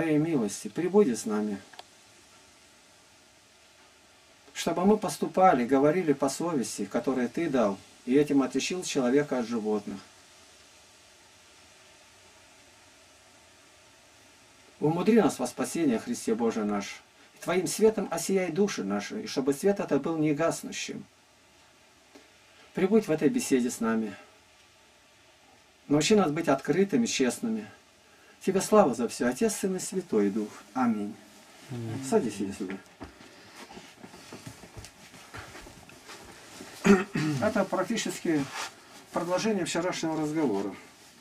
Твоей милости прибудет с нами. Чтобы мы поступали, говорили по совести, которые Ты дал, и этим отличил человека от животных. Умудри нас во спасение, Христе Боже наш. Твоим светом осияй души наши, и чтобы свет это был не гаснущим. Прибудь в этой беседе с нами. Научи нас быть открытыми, честными. Тебе слава за все, Отец, Сын и Святой Дух. Аминь. Садись иди сюда. Это практически продолжение вчерашнего разговора.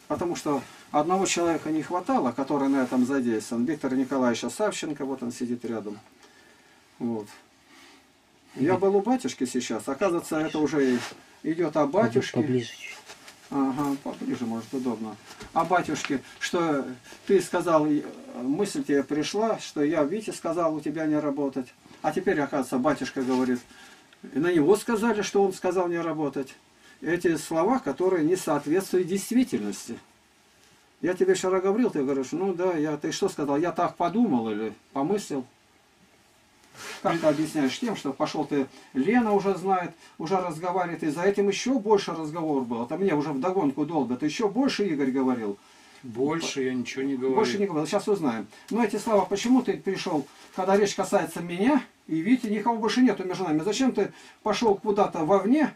Потому что одного человека не хватало, который на этом задействован. Виктора Николаевича Савченко, вот он сидит рядом. Вот. Я был у батюшки сейчас. Оказывается, это уже идет о батюшке. Поближе чуть. Ага, поближе, может, удобно. А батюшке, что ты сказал, и мысль тебе пришла, что я Вите сказал у тебя не работать. А теперь, оказывается, батюшка говорит, на него сказали, что он сказал не работать. Эти слова, которые не соответствуют действительности. Я тебе вчера говорил, ты говоришь, ну да, я, ты что сказал, я так подумал или помыслил. Как ты объясняешь тем, что пошел ты, Лена уже знает, уже разговаривает, и за этим еще больше разговор был. Это мне уже вдогонку долбят. Еще больше Игорь говорил. Больше я ничего не говорю. Больше не говорил. Сейчас узнаем. Но эти слова, почему ты пришел, когда речь касается меня, и видите, никого больше нету между нами. Зачем ты пошел куда-то вовне,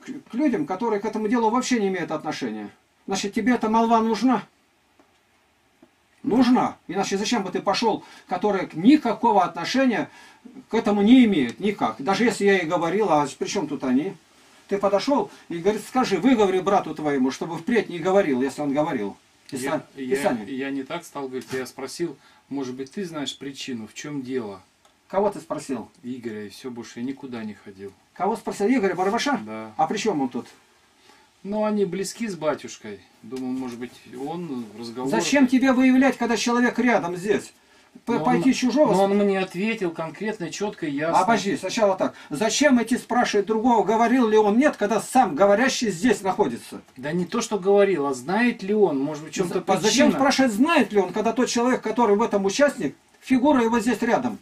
к людям, которые к этому делу вообще не имеют отношения? Значит, тебе эта молва нужна? Нужна. Иначе зачем бы ты пошел, который никакого отношения к этому не имеет, никак. Даже если я и говорил, а при чем тут они? Ты подошел и говорит, скажи, выговори брату твоему, чтобы впредь не говорил, если он говорил. И Я, я- я не так стал говорить, я спросил, может быть, ты знаешь причину, в чем дело Кого ты спросил? Игоря, и все, больше я никуда не ходил. Кого спросил? Игоря Барбаша? Да. А при чем он тут? Ну, они близки с батюшкой. Думаю, может быть, он разговор... Зачем тебе выявлять, когда человек рядом здесь? Но он- Пойти чужого... Но он мне ответил конкретно, четко, ясно. Обожди, сначала так. Зачем идти спрашивать другого, говорил ли он нет, когда сам говорящий здесь находится? Да не то, что говорил, а знает ли он, может быть, чем-то А Зачем причина. спрашивать, знает ли он, когда тот человек, который в этом участник, фигура его здесь рядом?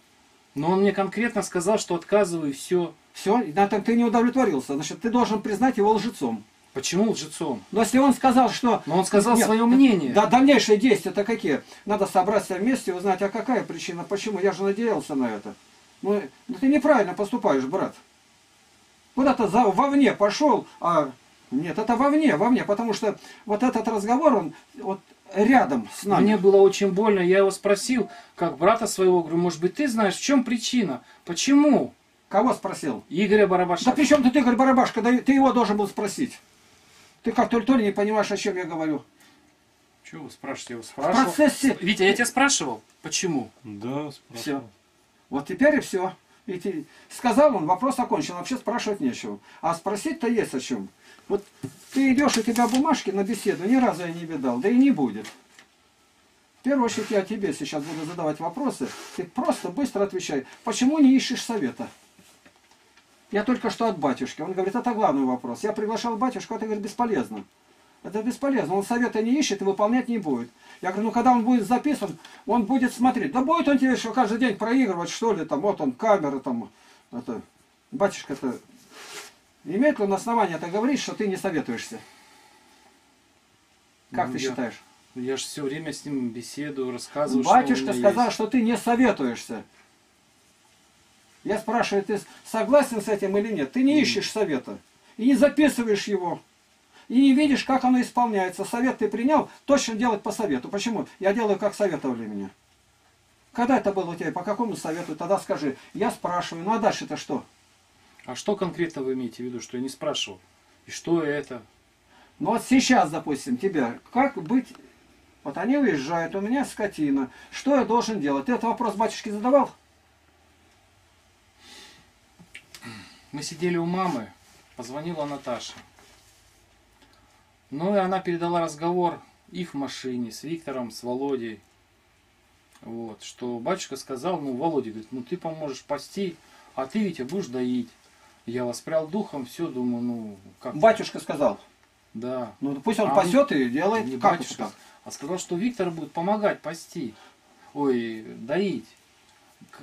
Но он мне конкретно сказал, что отказываю, и все. Все, на этом ты не удовлетворился. Значит, ты должен признать его лжецом. Почему лжецом? Но если он сказал, что... Но он сказал Нет, свое мнение. Да, дальнейшие действия-то какие? Надо собраться вместе и узнать, а какая причина, почему. Я же надеялся на это. Ну, ну ты неправильно поступаешь, брат. Куда-то за, вовне пошел, а... Нет, это вовне, вовне, потому что вот этот разговор, он вот рядом с нами. Мне было очень больно, я его спросил, как брата своего, говорю, может быть, ты знаешь, в чем причина? Почему? Кого спросил? Игоря Барабаша. Да при чем тут Игорь Барабаш, когда ты его должен был спросить? Ты как то ли то ли не понимаешь, о чем я говорю. Чего вы спрашиваете? Я его В спрашивал. процессе... Витя, я тебя спрашивал, почему? Да, Все. спрашивал. Вот теперь и все. И ты- сказал он, вопрос окончен, вообще спрашивать нечего. А спросить-то есть о чем. Вот ты идешь, у тебя бумажки на беседу, ни разу я не видал, да и не будет. В первую очередь я тебе сейчас буду задавать вопросы, ты просто быстро отвечай. Почему не ищешь совета? Я только что от батюшки. Он говорит, это главный вопрос. Я приглашал батюшку, а ты говорит, бесполезно. Это бесполезно. Он совета не ищет и выполнять не будет. Я говорю, ну когда он будет записан, он будет смотреть. Да будет он тебе что каждый день проигрывать, что ли, там, вот он, камера там. Это, батюшка-то, имеет ли он основание это говорить, что ты не советуешься? Как Ну, ты я- считаешь? Я же все время с ним беседую, рассказываю, что Батюшка меня сказал, есть. что ты не советуешься. Я спрашиваю, ты согласен с этим или нет? Ты не ищешь совета. И не записываешь его. И не видишь, как оно исполняется. Совет ты принял, точно делать по совету. Почему? Я делаю, как советовали меня. Когда это было у тебя? По какому совету? Тогда скажи. Я спрашиваю. Ну а дальше-то что? А что конкретно вы имеете в виду, что я не спрашивал? И что это? Ну вот сейчас, допустим, тебя, как быть... Вот они уезжают, у меня скотина. Что я должен делать? Ты этот вопрос батюшке задавал? Мы сидели у мамы, позвонила Наташа. Ну и она передала разговор их в машине с Виктором, с Володей. Вот, что батюшка сказал, ну, Володя говорит, ну ты поможешь пасти, а ты, Витя, будешь доить. Я воспрял духом, все, думаю, ну, как... Батюшка сказал. Да. Ну пусть он А пасет и делает. Не как батюшка, так? а сказал, что Виктор будет помогать пасти. ой, доить.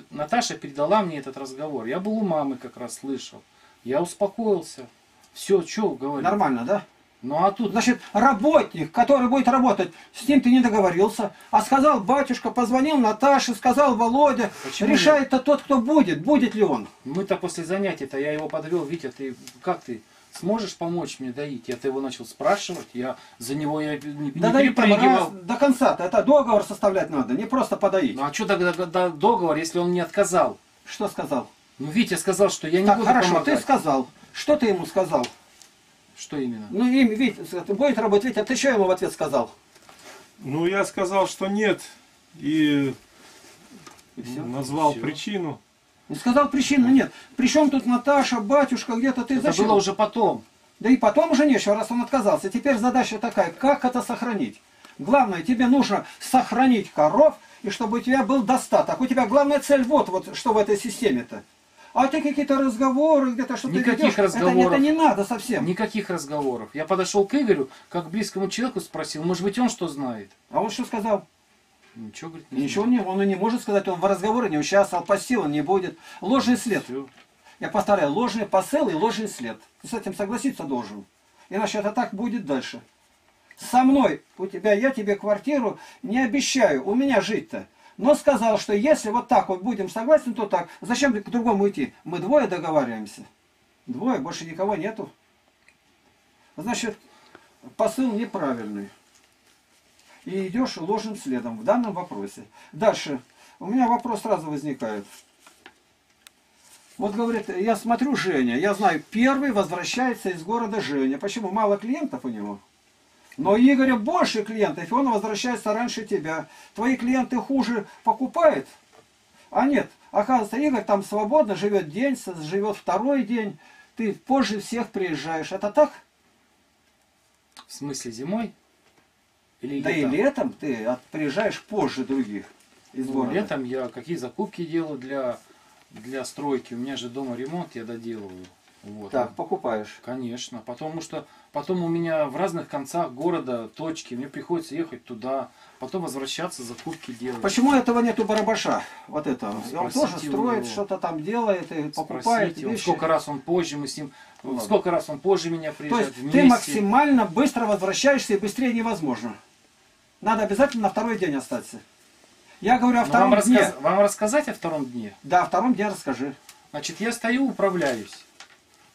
Наташа передала мне этот разговор. Я был у мамы как раз слышал. Я успокоился. Все, что говорить? Нормально, да? Ну а тут Значит, работник, который будет работать, с ним ты не договорился, а сказал батюшка, позвонил Наташе, сказал Володя, Почему решает-то тот, кто будет, будет ли он. мы-то после занятия-то я его подвел. Витя, ты как ты сможешь помочь мне доить? Я-то его начал спрашивать. Я за него я не, Да не раз до конца-то, это договор составлять надо, не просто подоить. Ну а что тогда договор, если он не отказал? Что сказал? Ну Витя сказал, что я не так, буду хорошо, помогать. ты сказал. Что ты ему сказал? Что именно? Ну, им, Витя, будет работать, Витя, ты что ему в ответ сказал? Ну, я сказал, что нет, и И все. назвал Всё. причину. Не сказал причину, нет. Причем тут Наташа, батюшка, где-то ты Это зачем? было уже потом. Да и потом уже нечего, раз он отказался. Теперь задача такая, как это сохранить? Главное, тебе нужно сохранить коров, и чтобы у тебя был достаток. У тебя главная цель вот, вот что в этой системе-то. А ты какие-то разговоры, где-то что-то Никаких ведешь, это- разговоров. Это, не надо совсем. Никаких разговоров. Я подошел к Игорю, как к близкому человеку спросил, может быть он что знает? А он что сказал? Ничего, говорит, не Ничего не, он и не может сказать, он в разговоре не участвовал, посил он не будет. Ложный след. Всё. Я повторяю, ложный посыл и ложный след. Ты с этим согласиться должен. Иначе это так будет дальше. Со мной, у тебя, я тебе квартиру не обещаю, у меня жить-то. Но сказал, что если вот так вот будем согласны, то так. Зачем к другому идти? Мы двое договариваемся. Двое, больше никого нету. Значит, посыл неправильный. И идешь ложным следом в данном вопросе. Дальше. У меня вопрос сразу возникает. Вот говорит, я смотрю Женя, я знаю, первый возвращается из города Женя. Почему? Мало клиентов у него. Но Игоря больше клиентов, и он возвращается раньше тебя. Твои клиенты хуже покупают? А нет, оказывается, Игорь там свободно живет день, живет второй день. Ты позже всех приезжаешь. Это так? В смысле зимой? Или Да и летом? летом ты от- приезжаешь позже других из Ну, города. летом я какие закупки делаю для, для стройки. У меня же дома ремонт, я доделываю. Вот. Так, покупаешь. Конечно, потому что потом у меня в разных концах города точки, мне приходится ехать туда, потом возвращаться, закупки делать. Почему этого нету барабаша? Вот это. Он тоже строит, что-то там делает и покупает Спросите, вещи. сколько раз он позже, мы с ним, ладно. сколько раз он позже меня То приезжает есть вместе. ты максимально быстро возвращаешься и быстрее невозможно. Надо обязательно на второй день остаться. Я говорю о втором вам, дне. рассказ- вам рассказать о втором дне? Да, о втором дне расскажи. Значит, я стою, управляюсь.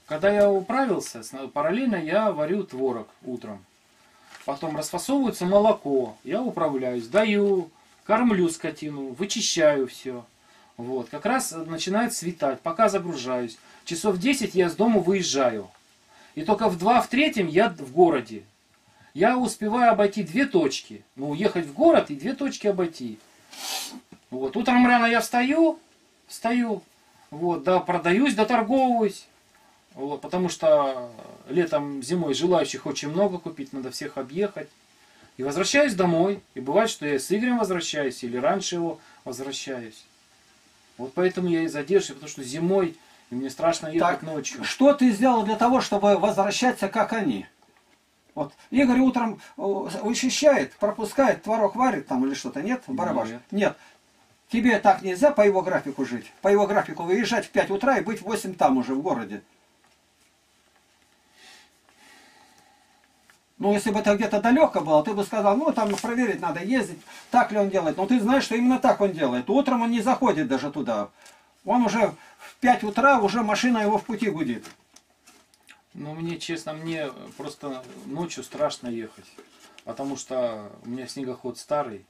Когда я управился, параллельно я варю творог утром. Потом расфасовывается молоко, я управляюсь, даю, кормлю скотину, вычищаю все. Вот, как раз начинает светать, пока загружаюсь. Часов 10 я с дома выезжаю. И только в 2 в третьем я в городе. Я успеваю обойти две точки. Ну, уехать в город и две точки обойти. Вот. Утром рано я встаю, встаю, вот, да, продаюсь, доторговываюсь. Вот, потому что летом, зимой желающих очень много купить, надо всех объехать. И возвращаюсь домой. И бывает, что я с Игорем возвращаюсь или раньше его возвращаюсь. Вот поэтому я и задерживаюсь, потому что зимой и мне страшно ехать Так, ночью. что ты сделал для того, чтобы возвращаться, как они? Вот Игорь утром э, вычищает, пропускает, творог варит там или что-то, нет? Барабаш? Нет. Нет. Тебе так нельзя по его графику жить. По его графику выезжать в 5 утра и быть в 8 там уже в городе. Ну, если бы это где-то далеко было, ты бы сказал, ну, там проверить надо, ездить, так ли он делает. Но ты знаешь, что именно так он делает. Утром он не заходит даже туда. Он уже в 5 утра, уже машина его в пути гудит. Ну, мне, честно, мне просто ночью страшно ехать. Потому что у меня снегоход старый,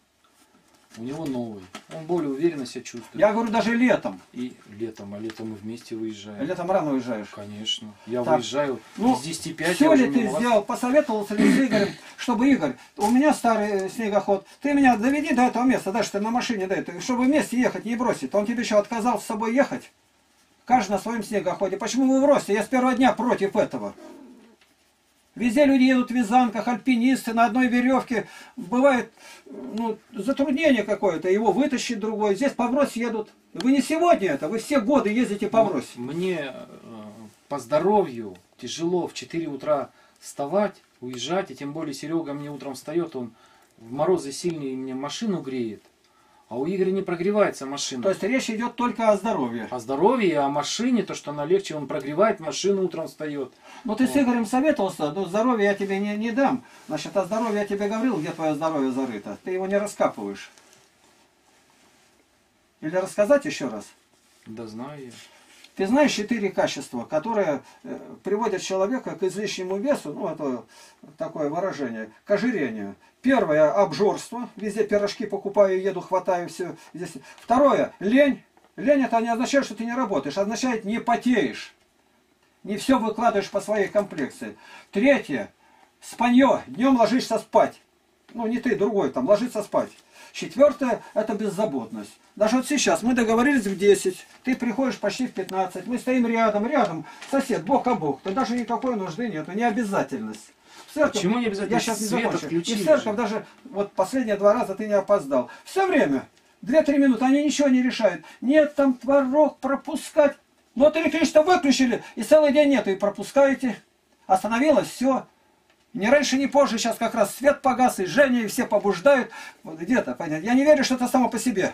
у него новый. Он более уверенно себя чувствует. Я говорю, даже летом. И летом, а летом мы вместе выезжаем. Летом рано уезжаешь. Конечно. Я Так, выезжаю ну, из 10.05. Все ли ты вас. сделал, посоветовался ли с Игорем, чтобы Игорь, у меня старый снегоход, ты меня доведи до этого места, даже ты на машине до этого, чтобы вместе ехать, не бросить. Он тебе еще отказал с собой ехать. Каждый на своем снегоходе. Почему вы бросите? Я с первого дня против этого. Везде люди едут в вязанках, альпинисты на одной веревке. Бывает ну, затруднение какое-то, его вытащит другой. Здесь поврось едут. Вы не сегодня это, вы все годы ездите поврось. Мне э, по здоровью тяжело в 4 утра вставать, уезжать, и тем более Серега мне утром встает, он в морозы сильные мне машину греет. А у Игоря не прогревается машина. То есть речь идет только о здоровье. О здоровье, о машине, то, что она легче, он прогревает машину, утром встает. Ну ты с Игорем советовался, но здоровье я тебе не, не дам. Значит, о здоровье я тебе говорил, где твое здоровье зарыто. Ты его не раскапываешь. Или рассказать еще раз? Да знаю я. Ты знаешь четыре качества, которые э, приводят человека к излишнему весу, ну это такое выражение, к ожирению. Первое – обжорство, везде пирожки покупаю, еду, хватаю все. Здесь. Второе – лень. Лень это не означает, что ты не работаешь, означает не потеешь. Не все выкладываешь по своей комплекции. Третье – спанье, днем ложишься спать. Ну не ты, другой там, ложится спать. Четвертое – это беззаботность. Даже вот сейчас мы договорились в 10, ты приходишь почти в 15, мы стоим рядом, рядом, сосед, бок о бок. То даже никакой нужды нет, не обязательность. В церковь, Почему не обязательно? Я сейчас не закончу. И в церковь же. даже, вот последние два раза ты не опоздал. Все время, 2-3 минуты, они ничего не решают. Нет, там творог пропускать. Вот электричество выключили, и целый день нету, и пропускаете. Остановилось, все. Не раньше, не позже, сейчас как раз свет погас, и Женя, и все побуждают. Вот где-то, понятно. Я не верю, что это само по себе.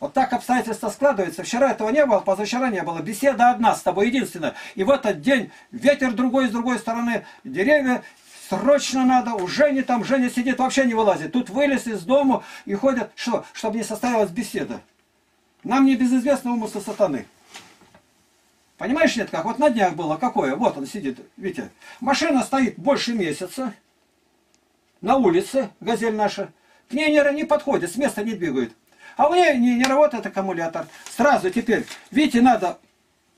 Вот так обстоятельства складываются. Вчера этого не было, позавчера не было. Беседа одна с тобой, единственная. И в этот день ветер другой с другой стороны, деревья срочно надо. У Жени там, Женя сидит, вообще не вылазит. Тут вылез из дому и ходят, что? Чтобы не состоялась беседа. Нам не безызвестно умысла сатаны. Понимаешь, нет, как? Вот на днях было какое? Вот он сидит, видите. Машина стоит больше месяца на улице, газель наша. К ней не, не подходит, с места не двигает. А у нее не, не работает аккумулятор. Сразу теперь, видите, надо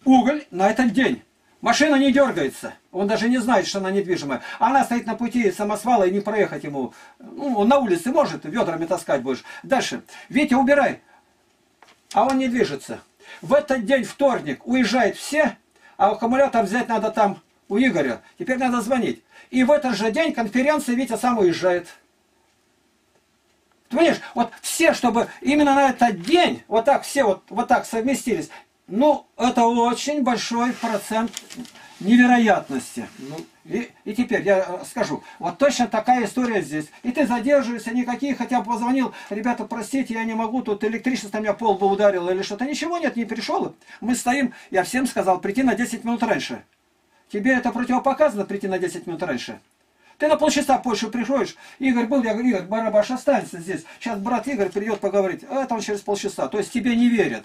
уголь на этот день. Машина не дергается. Он даже не знает, что она недвижимая. Она стоит на пути самосвала и не проехать ему. Ну, он на улице может, ведрами таскать будешь. Дальше. Витя, убирай. А он не движется. В этот день, вторник, уезжают все, а аккумулятор взять надо там у Игоря. Теперь надо звонить. И в этот же день конференция Витя сам уезжает. Ты понимаешь, вот все, чтобы именно на этот день, вот так все вот, вот так совместились, ну, это очень большой процент невероятности. Ну, И, и теперь я э, скажу, вот точно такая история здесь. И ты задерживаешься, никакие, хотя бы позвонил, ребята, простите, я не могу, тут электричество меня пол бы ударило или что-то. Ничего нет, не пришел. Мы стоим, я всем сказал, прийти на 10 минут раньше. Тебе это противопоказано прийти на 10 минут раньше? Ты на полчаса позже приходишь, Игорь был, я говорю, Игорь, Барабаш останется здесь. Сейчас брат Игорь придет поговорить, а это он через полчаса. То есть тебе не верят.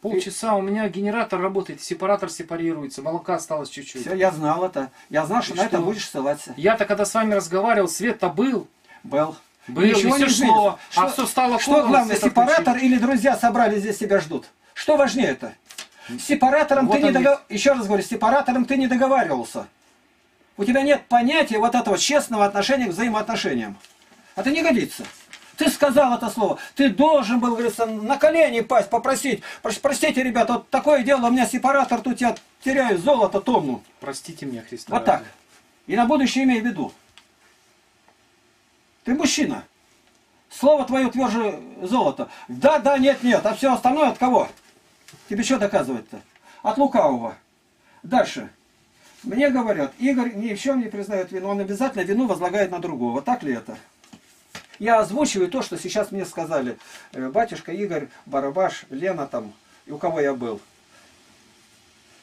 Полчаса у меня генератор работает, сепаратор сепарируется, молока осталось чуть-чуть. Все, я знал это. Я знал, что И на это что? будешь ссылаться. Я-то когда с вами разговаривал, свет-то был. Был. Был, Ничего и не всё изменилось. шло. А всё стало Что главное, сепаратор отключили. или друзья собрались здесь тебя ждут? Что важнее это? С сепаратором Вот ты не договаривался. Еще раз говорю, с сепаратором ты не договаривался. У тебя нет понятия вот этого честного отношения к взаимоотношениям. Это не годится. Ты сказал это слово. Ты должен был, говорится, на колени пасть, попросить. Простите, ребята, вот такое дело, у меня сепаратор, тут я теряю золото тонну. Простите меня, Христос. Вот так. И на будущее имей в виду. Ты мужчина. Слово твое тверже золото. Да, да, нет, нет. А все остальное от кого? Тебе что доказывать-то? От лукавого. Дальше. Мне говорят, Игорь ни в чем не признает вину, он обязательно вину возлагает на другого. Так ли это? Я озвучиваю то, что сейчас мне сказали. Э, Батюшка Игорь, Барабаш, Лена там, и у кого я был.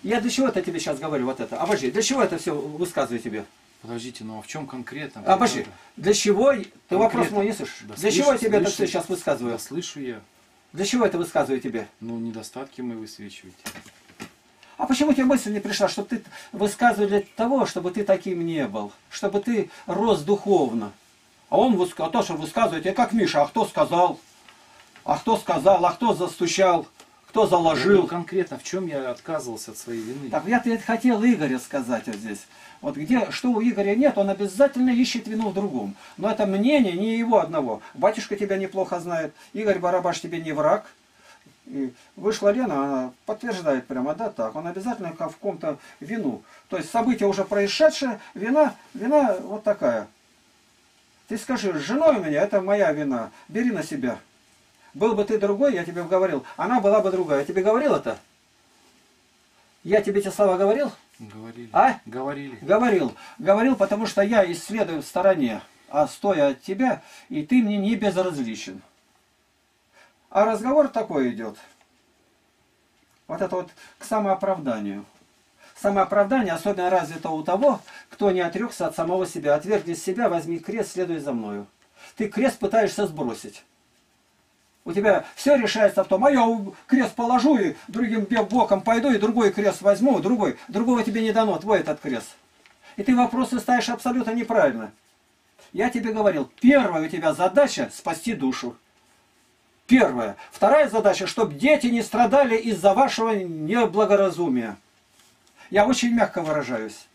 Я для чего это тебе сейчас говорю, вот это? Обожди, для чего это все высказываю тебе? Подождите, ну а в чем конкретно? Обожди, для чего, ты вопрос Конкретно. мой не слышишь? Да для слышу, чего я тебе это слышу. все сейчас высказываю? Да слышу я. Для чего это высказываю тебе? Ну, недостатки мы высвечиваете. А почему тебе мысль не пришла, что ты высказывал для того, чтобы ты таким не был, чтобы ты рос духовно? А он а то, что высказывает, я как Миша, а кто сказал? А кто сказал? А кто застучал? Кто Ну, заложил? конкретно в чем я отказывался от своей вины? Так, я хотел Игоря сказать вот здесь. Вот где, что у Игоря нет, он обязательно ищет вину в другом. Но это мнение не его одного. Батюшка тебя неплохо знает, Игорь Барабаш тебе не враг. И вышла Лена, она подтверждает прямо, да, так. Он обязательно в ком-то вину. То есть событие уже происшедшее, вина, вина вот такая. Ты скажи, с женой у меня, это моя вина, бери на себя. Был бы ты другой, я тебе говорил, она была бы другая. Я тебе говорил это? Я тебе эти слова говорил? Говорили. А? Говорили. Говорил. Говорил, потому что я исследую в стороне, а стоя от тебя, и ты мне не безразличен. А разговор такой идет. Вот это вот к самооправданию. Самооправдание особенно развито у того, кто не отрекся от самого себя. Отвергни себя, возьми крест, следуй за мною. Ты крест пытаешься сбросить. У тебя все решается в том, а я крест положу и другим боком пойду, и другой крест возьму, другой. Другого тебе не дано, твой этот крест. И ты вопросы ставишь абсолютно неправильно. Я тебе говорил, первая у тебя задача спасти душу. Первая. Вторая задача, чтобы дети не страдали из-за вашего неблагоразумия. Я очень мягко выражаюсь.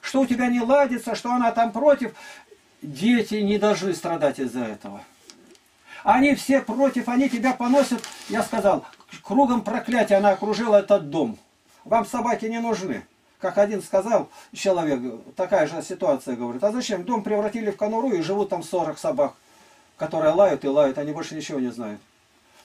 Что у тебя не ладится, что она там против. Дети не должны страдать из-за этого. Они все против, они тебя поносят. Я сказал, кругом проклятия она окружила этот дом. Вам собаки не нужны. Как один сказал человек, такая же ситуация, говорит, а зачем? Дом превратили в конуру и живут там 40 собак, которые лают и лают, они больше ничего не знают.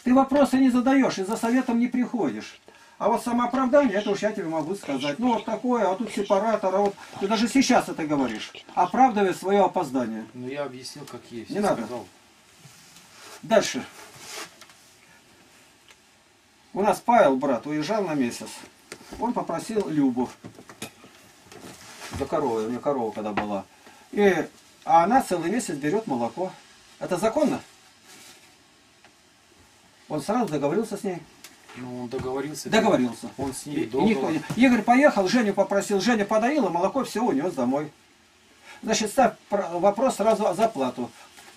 Ты вопросы не задаешь и за советом не приходишь. А вот самооправдание, это уж я тебе могу сказать. Ну вот такое, а тут сепаратор, а вот ты даже сейчас это говоришь, оправдывая свое опоздание. Ну я объяснил, как есть. Не надо. сказал. Дальше. У нас Павел, брат, уезжал на месяц. Он попросил Любу. За коровой, у меня корова когда была. И, а она целый месяц берет молоко. Это законно? Он сразу договорился с ней. Ну, он договорился. Договорился. Он с ней долго... никто Игорь поехал, Женю попросил, Женя подоила, молоко все унес домой. Значит, ставь про- вопрос сразу за плату.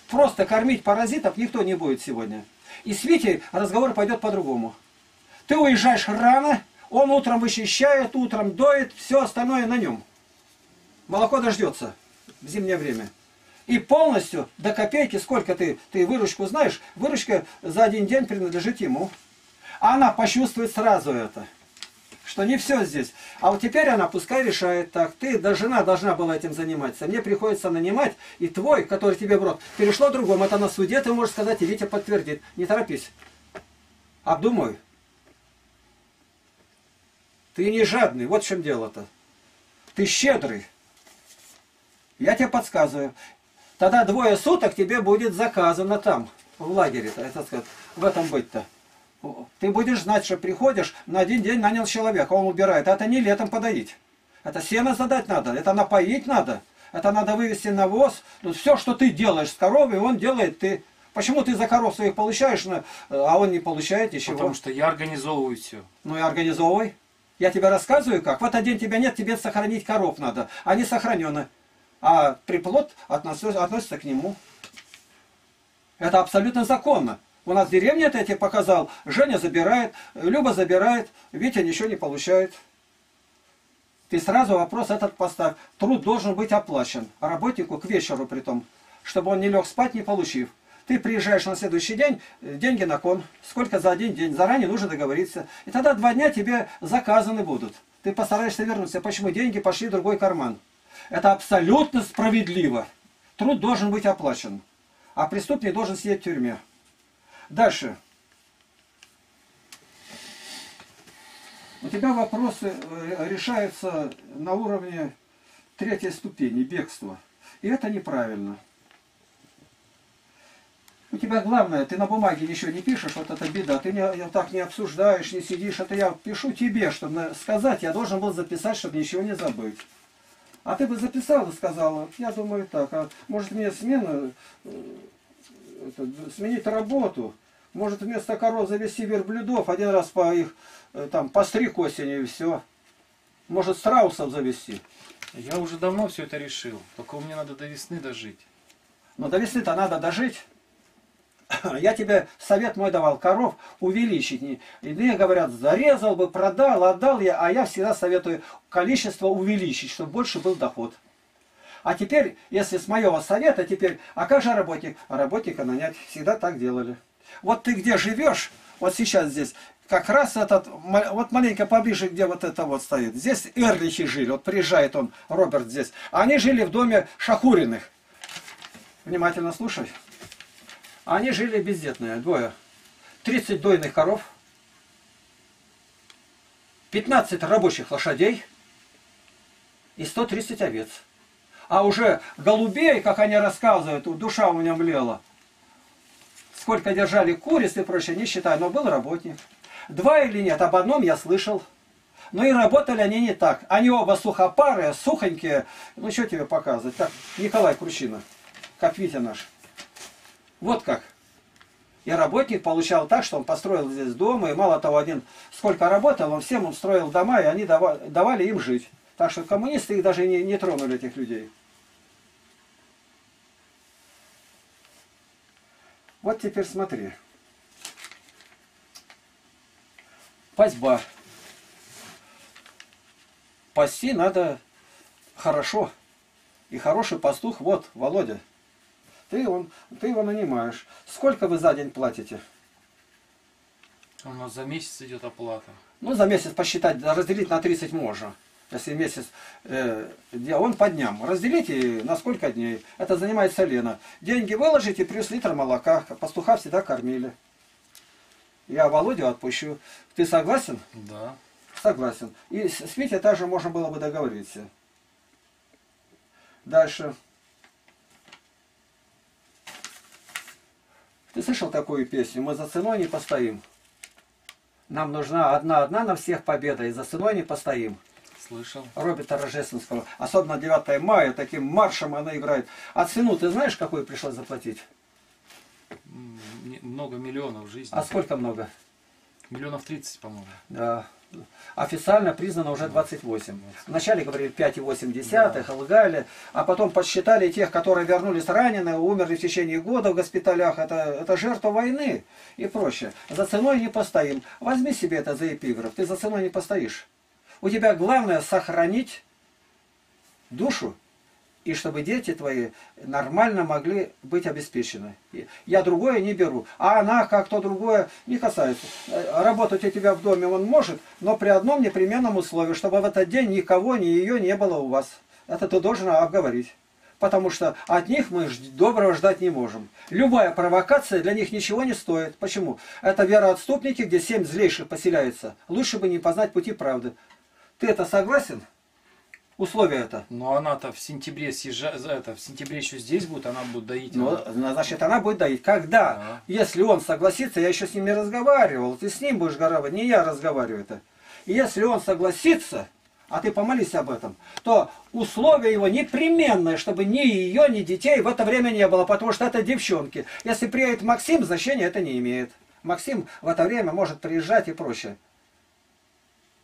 Просто кормить паразитов никто не будет сегодня. И с Витей разговор пойдет по-другому. Ты уезжаешь рано, он утром вычищает, утром доит, все остальное на нем. Молоко дождется в зимнее время. И полностью до копейки, сколько ты, ты выручку знаешь, выручка за один день принадлежит ему. Она почувствует сразу это, что не все здесь. А вот теперь она пускай решает так. Ты, да жена должна была этим заниматься. Мне приходится нанимать, и твой, который тебе в рот, перешло другому. Это на суде ты можешь сказать, и Витя подтвердит. Не торопись. Обдумай. Ты не жадный, вот в чем дело-то. Ты щедрый. Я тебе подсказываю. Тогда двое суток тебе будет заказано там, в лагере, это сказать, в этом быть-то. Ты будешь знать, что приходишь, на один день нанял человека, он убирает. Это не летом подоить. Это сено задать надо, это напоить надо, это надо вывести навоз. Ну, все, что ты делаешь с коровой, он делает ты. Почему ты за коров своих получаешь, а он не получает ничего? Потому что я организовываю все. Ну и организовывай. Я тебе рассказываю как. В этот день тебя нет, тебе сохранить коров надо. Они сохранены. А приплод относится, относится к нему. Это абсолютно законно. У нас в деревне это тебе показал. Женя забирает, Люба забирает, Витя ничего не получает. Ты сразу вопрос этот поставь. Труд должен быть оплачен. Работнику к вечеру при том, чтобы он не лег спать, не получив. Ты приезжаешь на следующий день, э, деньги на кон. Сколько за один день? Заранее нужно договориться. И тогда два дня тебе заказаны будут. Ты постараешься вернуться. Почему деньги пошли в другой карман? Это абсолютно справедливо. Труд должен быть оплачен. А преступник должен сидеть в тюрьме. Дальше. У тебя вопросы э, решаются на уровне третьей ступени, бегства. И это неправильно. У тебя главное, ты на бумаге ничего не пишешь, вот это беда. Ты не, так не обсуждаешь, не сидишь. Это я пишу тебе, чтобы сказать, я должен был записать, чтобы ничего не забыть. А ты бы записал и сказала, я думаю так, а может мне смена, э, это, сменить работу, может вместо коров завести верблюдов, один раз по их, э, там, постриг осенью и все. Может страусов завести. Я уже давно все это решил. Только мне надо до весны дожить. Но до весны-то надо дожить. Я тебе совет мой давал, коров увеличить. Иные говорят, зарезал бы, продал, отдал я, а я всегда советую количество увеличить, чтобы больше был доход. А теперь, если с моего совета, теперь, а как же работник? Работника нанять всегда так делали. Вот ты где живешь, вот сейчас здесь, как раз этот, вот маленько поближе, где вот это вот стоит. Здесь Эрлихи жили, вот приезжает он, Роберт здесь. Они жили в доме Шахуриных. Внимательно слушай. Они жили бездетные, двое. 30 дойных коров, 15 рабочих лошадей и 130 овец. А уже голубей, как они рассказывают, душа у меня млела, сколько держали куриц и прочее, не считаю, но был работник. Два или нет, об одном я слышал. Но и работали они не так. Они оба сухопарые, сухонькие. Ну, что тебе показывать? Как Николай Кручина, как Витя наш. Вот как. И работник получал так, что он построил здесь дом, и мало того, один сколько работал, он всем он строил дома, и они дава- давали им жить. Так что коммунисты их даже не, не тронули, этих людей. Вот теперь смотри. Пасьба. Пасти надо хорошо. И хороший пастух, вот, Володя, ты, он, ты его нанимаешь. Сколько вы за день платите? У нас за месяц идет оплата. Ну, за месяц посчитать, разделить на 30 можно. Если месяц, э, он по дням. Разделите на сколько дней. Это занимается Лена. Деньги выложите, плюс литр молока. Пастуха всегда кормили. Я Володю отпущу. Ты согласен? Да. Согласен. И с с Витей также можно было бы договориться. Дальше. Ты слышал такую песню? Мы за ценой не постоим. Нам нужна одна-одна на всех победа, и за ценой не постоим. Слышал. Роберта Рождественского. Особенно 9 мая, таким маршем она играет. А цену ты знаешь, какую пришлось заплатить? Много миллионов жизни. А сколько много? Миллионов 30, по-моему. Да. Официально признано уже 28. Вначале говорили 5,8, лгали, а потом подсчитали тех, которые вернулись раненые, умерли в течение года в госпиталях. Это, это жертва войны и прочее. За ценой не постоим. Возьми себе это за эпиграф. Ты за ценой не постоишь. У тебя главное сохранить душу и чтобы дети твои нормально могли быть обеспечены. Я другое не беру. А она, как то другое, не касается. Э, Работать у тебя в доме он может, но при одном непременном условии, чтобы в этот день никого, ни ее не было у вас. Это ты должен обговорить. Потому что от них мы доброго ждать не можем. Любая провокация для них ничего не стоит. Почему? Это вероотступники, где семь злейших поселяются. Лучше бы не познать пути правды. Ты это согласен? Условие это. Но она-то в сентябре съезжает, это, в сентябре еще здесь будет, она будет доить. Ну, она- ну, значит, она будет доить. Когда? Да. Если он согласится, я еще с ним не разговаривал, ты с ним будешь горовать, не я разговариваю это. Если он согласится, а ты помолись об этом, то условие его непременное, чтобы ни ее, ни детей в это время не было, потому что это девчонки. Если приедет Максим, значения это не имеет. Максим в это время может приезжать и прочее.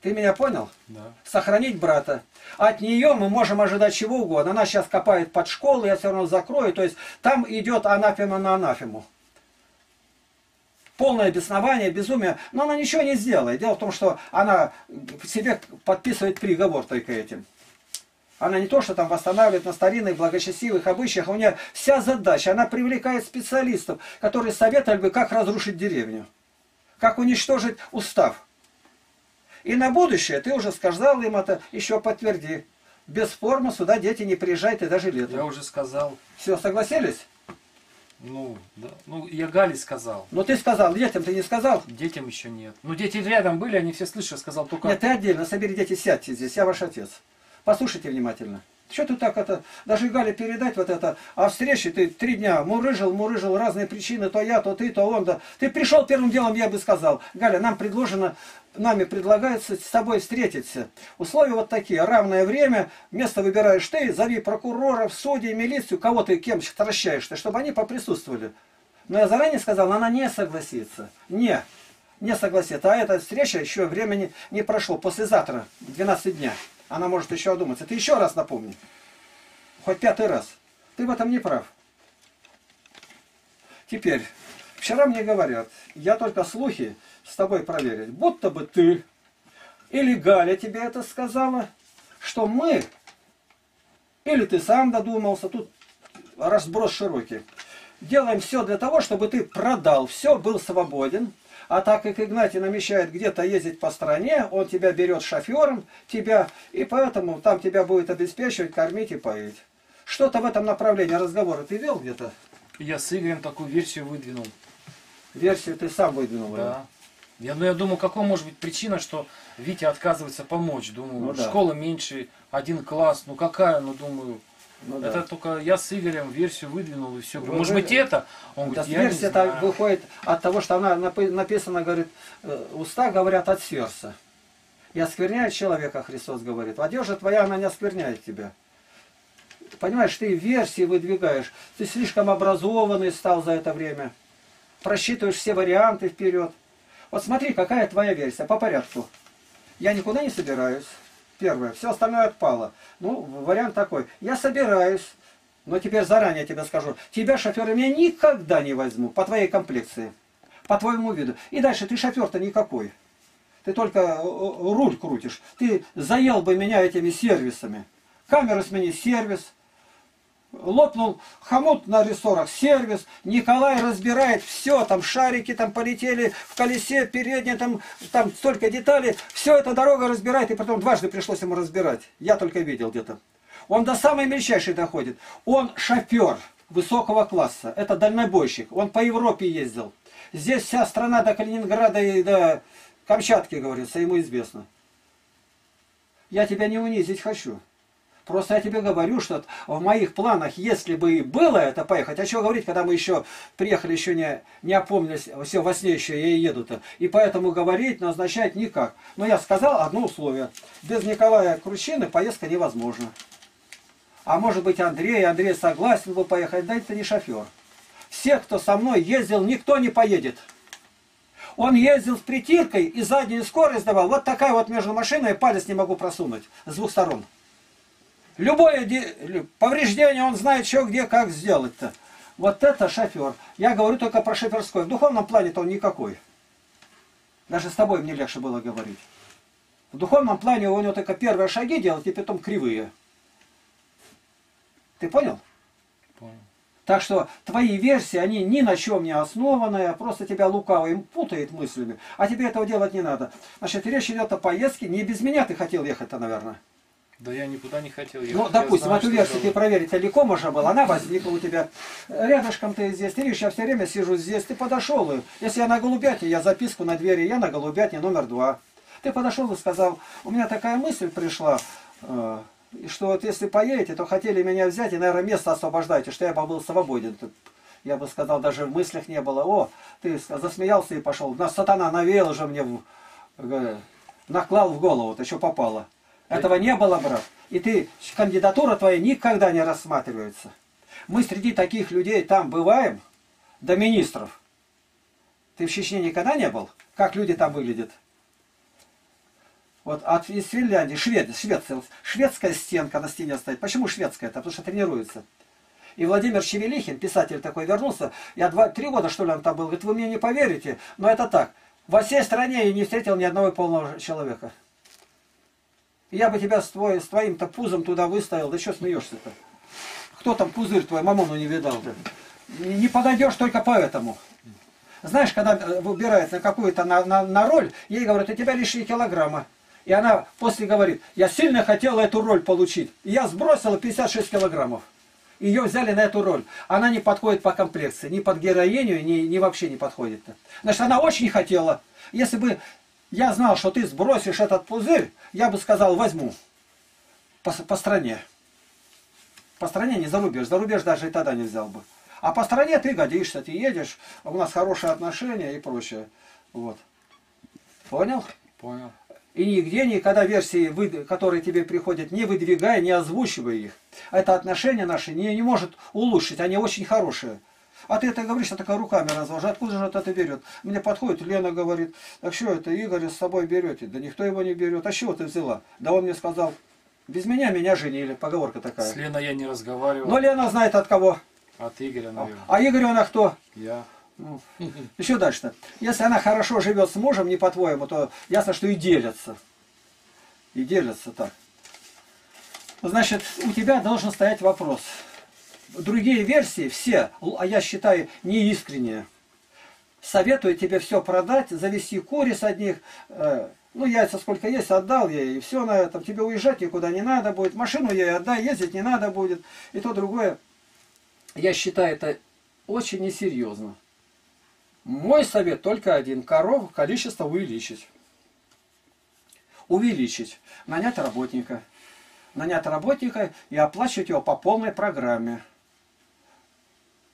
Ты меня понял? Да. сохранить брата. От нее мы можем ожидать чего угодно. Она сейчас копает под школу, я все равно закрою. То есть там идет анафема на анафему. Полное беснование, безумие. Но она ничего не сделает. Дело в том, что она себе подписывает приговор только этим. Она не то, что там восстанавливает на старинных благочестивых обычаях, а у нее вся задача, она привлекает специалистов, которые советовали бы, как разрушить деревню, как уничтожить устав. И на будущее ты уже сказал им это, еще подтверди. Без формы сюда дети не приезжают и даже Я летом. уже сказал. Все, согласились? Ну, да. Ну, я Гали сказал. Но ты сказал, детям ты не сказал? Детям еще нет. Ну, дети рядом были, они все слышали, сказал только... Нет, ты отдельно, собери дети, сядьте здесь, я ваш отец. Послушайте внимательно. Что ты так это, даже Гале передать вот это, а встречи ты три дня мурыжил, мурыжил, разные причины, то я, то ты, то он, да. Ты пришел первым делом, я бы сказал, Галя, нам предложено, нами предлагается с тобой встретиться. Условия вот такие, равное время, место выбираешь ты, зови прокуроров, судей, милицию, кого ты кем стращаешь-то, чтобы они поприсутствовали. Но я заранее сказал, она не согласится. Не, не согласится. А эта встреча еще времени не прошло. Послезавтра, 12 дня. Она может еще одуматься. Ты еще раз напомни. Хоть пятый раз. Ты в этом не прав. Теперь, вчера мне говорят, я только слухи с тобой проверить, будто бы ты или Галя тебе это сказала, что мы, или ты сам додумался, тут разброс широкий, делаем все для того, чтобы ты продал, все, был свободен, а так как Игнатий намечает где-то ездить по стране, он тебя берет шофером, тебя, и поэтому там тебя будет обеспечивать, кормить и поить. Что-то в этом направлении разговора ты вел где-то? Я с Игорем такую версию выдвинул. Версию ты сам выдвинул. Да. Я, ну, я думаю, какой может быть причина, что Витя отказывается помочь. Думаю, Ну да. школа меньше, один класс, ну какая, ну думаю, Ну да. Это только я с Игорем версию выдвинул и все. Вы- Может быть это? Он Да, говорит, я не версия это знаю. выходит от того, что она напи- написано, говорит, э, уста говорят от сердца. И оскверняет человека, Христос говорит. Одежда твоя, она не оскверняет тебя. Понимаешь, ты версии выдвигаешь. Ты слишком образованный стал за это время. Просчитываешь все варианты вперед. Вот смотри, какая твоя версия. По порядку. Я никуда не собираюсь. Первое. Все остальное отпало. Ну, вариант такой. Я собираюсь. Но теперь заранее тебе скажу. Тебя шофером я никогда не возьму. По твоей комплекции. По твоему виду. И дальше ты шофер-то никакой. Ты только э, э, руль крутишь. Ты заел бы меня этими сервисами. Камеру смени, сервис. Лопнул хомут на рессорах, сервис. Николай разбирает все, там шарики там полетели в колесе переднее, там, там столько деталей. Все это дорога разбирает, и потом дважды пришлось ему разбирать. Я только видел где-то. Он до самой мельчайшей доходит. Он шофер высокого класса. Это дальнобойщик. Он по Европе ездил. Здесь вся страна до Калининграда и до Камчатки, говорится, ему известно. Я тебя не унизить хочу. Просто я тебе говорю, что в моих планах, если бы и было это поехать, а что говорить, когда мы еще приехали, еще не, не опомнились, все во сне еще и еду-то. И поэтому говорить, назначать никак. Но я сказал одно условие. Без Николая Кручины поездка невозможна. А может быть Андрей, Андрей согласен бы поехать, да это не шофер. Все, кто со мной ездил, никто не поедет. Он ездил с притиркой и заднюю скорость давал. Вот такая вот между машиной, палец не могу просунуть с двух сторон. Любое де- лю- повреждение, он знает, что, где, как сделать-то. Вот это шофер. Я говорю только про шоферской. В духовном плане-то он никакой. Даже с тобой мне легче было говорить. В духовном плане у него только первые шаги делать и потом кривые. Ты понял? Понял. Так что твои версии, они ни на чем не основанные, просто тебя лукаво им путает мыслями. А тебе этого делать не надо. Значит, речь идет о поездке. Не без меня ты хотел ехать-то, наверное. Да я никуда не хотел ехать. Ну, допустим, знаю, эту версию ты проверить легко можно было, она возникла у тебя. Рядышком ты здесь, ты видишь, я все время сижу здесь, ты подошел, если я на голубятне, я записку на двери, я на голубятне номер два. Ты подошел и сказал, у меня такая мысль пришла, э, что вот если поедете, то хотели меня взять и, наверное, место освобождаете, что я бы был свободен. Я бы сказал, даже в мыслях не было. О, ты засмеялся и пошел. На сатана навеял уже мне, в- э, наклал в голову, ты что попало. Этого не было, брат. И ты, кандидатура твоя никогда не рассматривается. Мы среди таких людей там бываем, до министров. Ты в Чечне никогда не был? Как люди там выглядят? Вот от, из Финляндии, Швед, Швеция, шведская стенка на стене стоит. Почему шведская? Это потому что тренируется. И Владимир Чевелихин, писатель такой, вернулся. Я два, три года, что ли, он там был. Говорит, вы мне не поверите, но это так. Во всей стране я не встретил ни одного полного человека. Я бы тебя с, твой, с твоим-то пузом туда выставил. Да что смеешься-то? Кто там пузырь твой, мамону не видал-то? Не подойдешь только поэтому. Знаешь, когда э, выбирает на какую-то на, на, на роль, ей говорят, у тебя лишние килограмма. И она после говорит, я сильно хотела эту роль получить. И я сбросила 56 килограммов. Ее взяли на эту роль. Она не подходит по комплекции, ни под героиню, ни, ни вообще не подходит. Значит, она очень хотела. Если бы я знал, что ты сбросишь этот пузырь, я бы сказал, возьму. По, по стране. По стране не за рубеж. За рубеж даже и тогда не взял бы. А по стране ты годишься, ты едешь, у нас хорошие отношения и прочее. Вот. Понял? Понял. И нигде, никогда версии, которые тебе приходят, не выдвигай, не озвучивай их. Это отношения наши не, не может улучшить, они очень хорошие. А ты это говоришь, а такая руками развожу. Откуда же это берет? Мне подходит, Лена говорит, так что это Игоря с собой берете? Да никто его не берет. А чего ты взяла? Да он мне сказал, без меня меня женили. Поговорка С такая. Леной я не разговаривал. Но Лена знает от кого. От Игоря, наверное. А Игорь она кто? Я. Ну, еще дальше-то. Если она хорошо живет с мужем, не по-твоему, то ясно, что и делятся. И делятся так. Значит, у тебя должен стоять вопрос. Другие версии все, а я считаю, неискренние. Советую тебе все продать, завести кури с одних, э, ну, яйца сколько есть, отдал ей, и все на этом. Тебе уезжать никуда не надо будет, машину ей отдай, ездить не надо будет, и то другое. Я считаю это очень несерьезно. Мой совет только один. Коров количество увеличить. Увеличить. Нанять работника. нанять работника и оплачивать его по полной программе.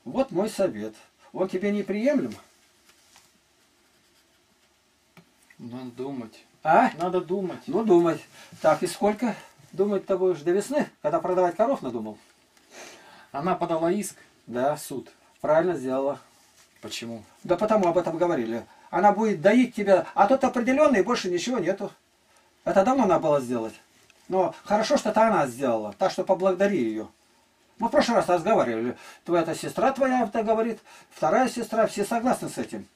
Вот мой совет. Он тебе неприемлем? Надо думать. А? Надо думать. Ну, думать. Так, и сколько? Думать-то будешь до весны, когда продавать коров надумал? Она подала иск Да, в суд. правильно сделала. Почему? Да потому об этом говорили. Она будет доить тебя, а тут определенный больше ничего нету. Это давно надо было сделать. Но хорошо, что это она сделала, так что поблагодари ее. Мы в прошлый раз разговаривали. Твоя-то сестра твоя это говорит, вторая сестра, все согласны с этим.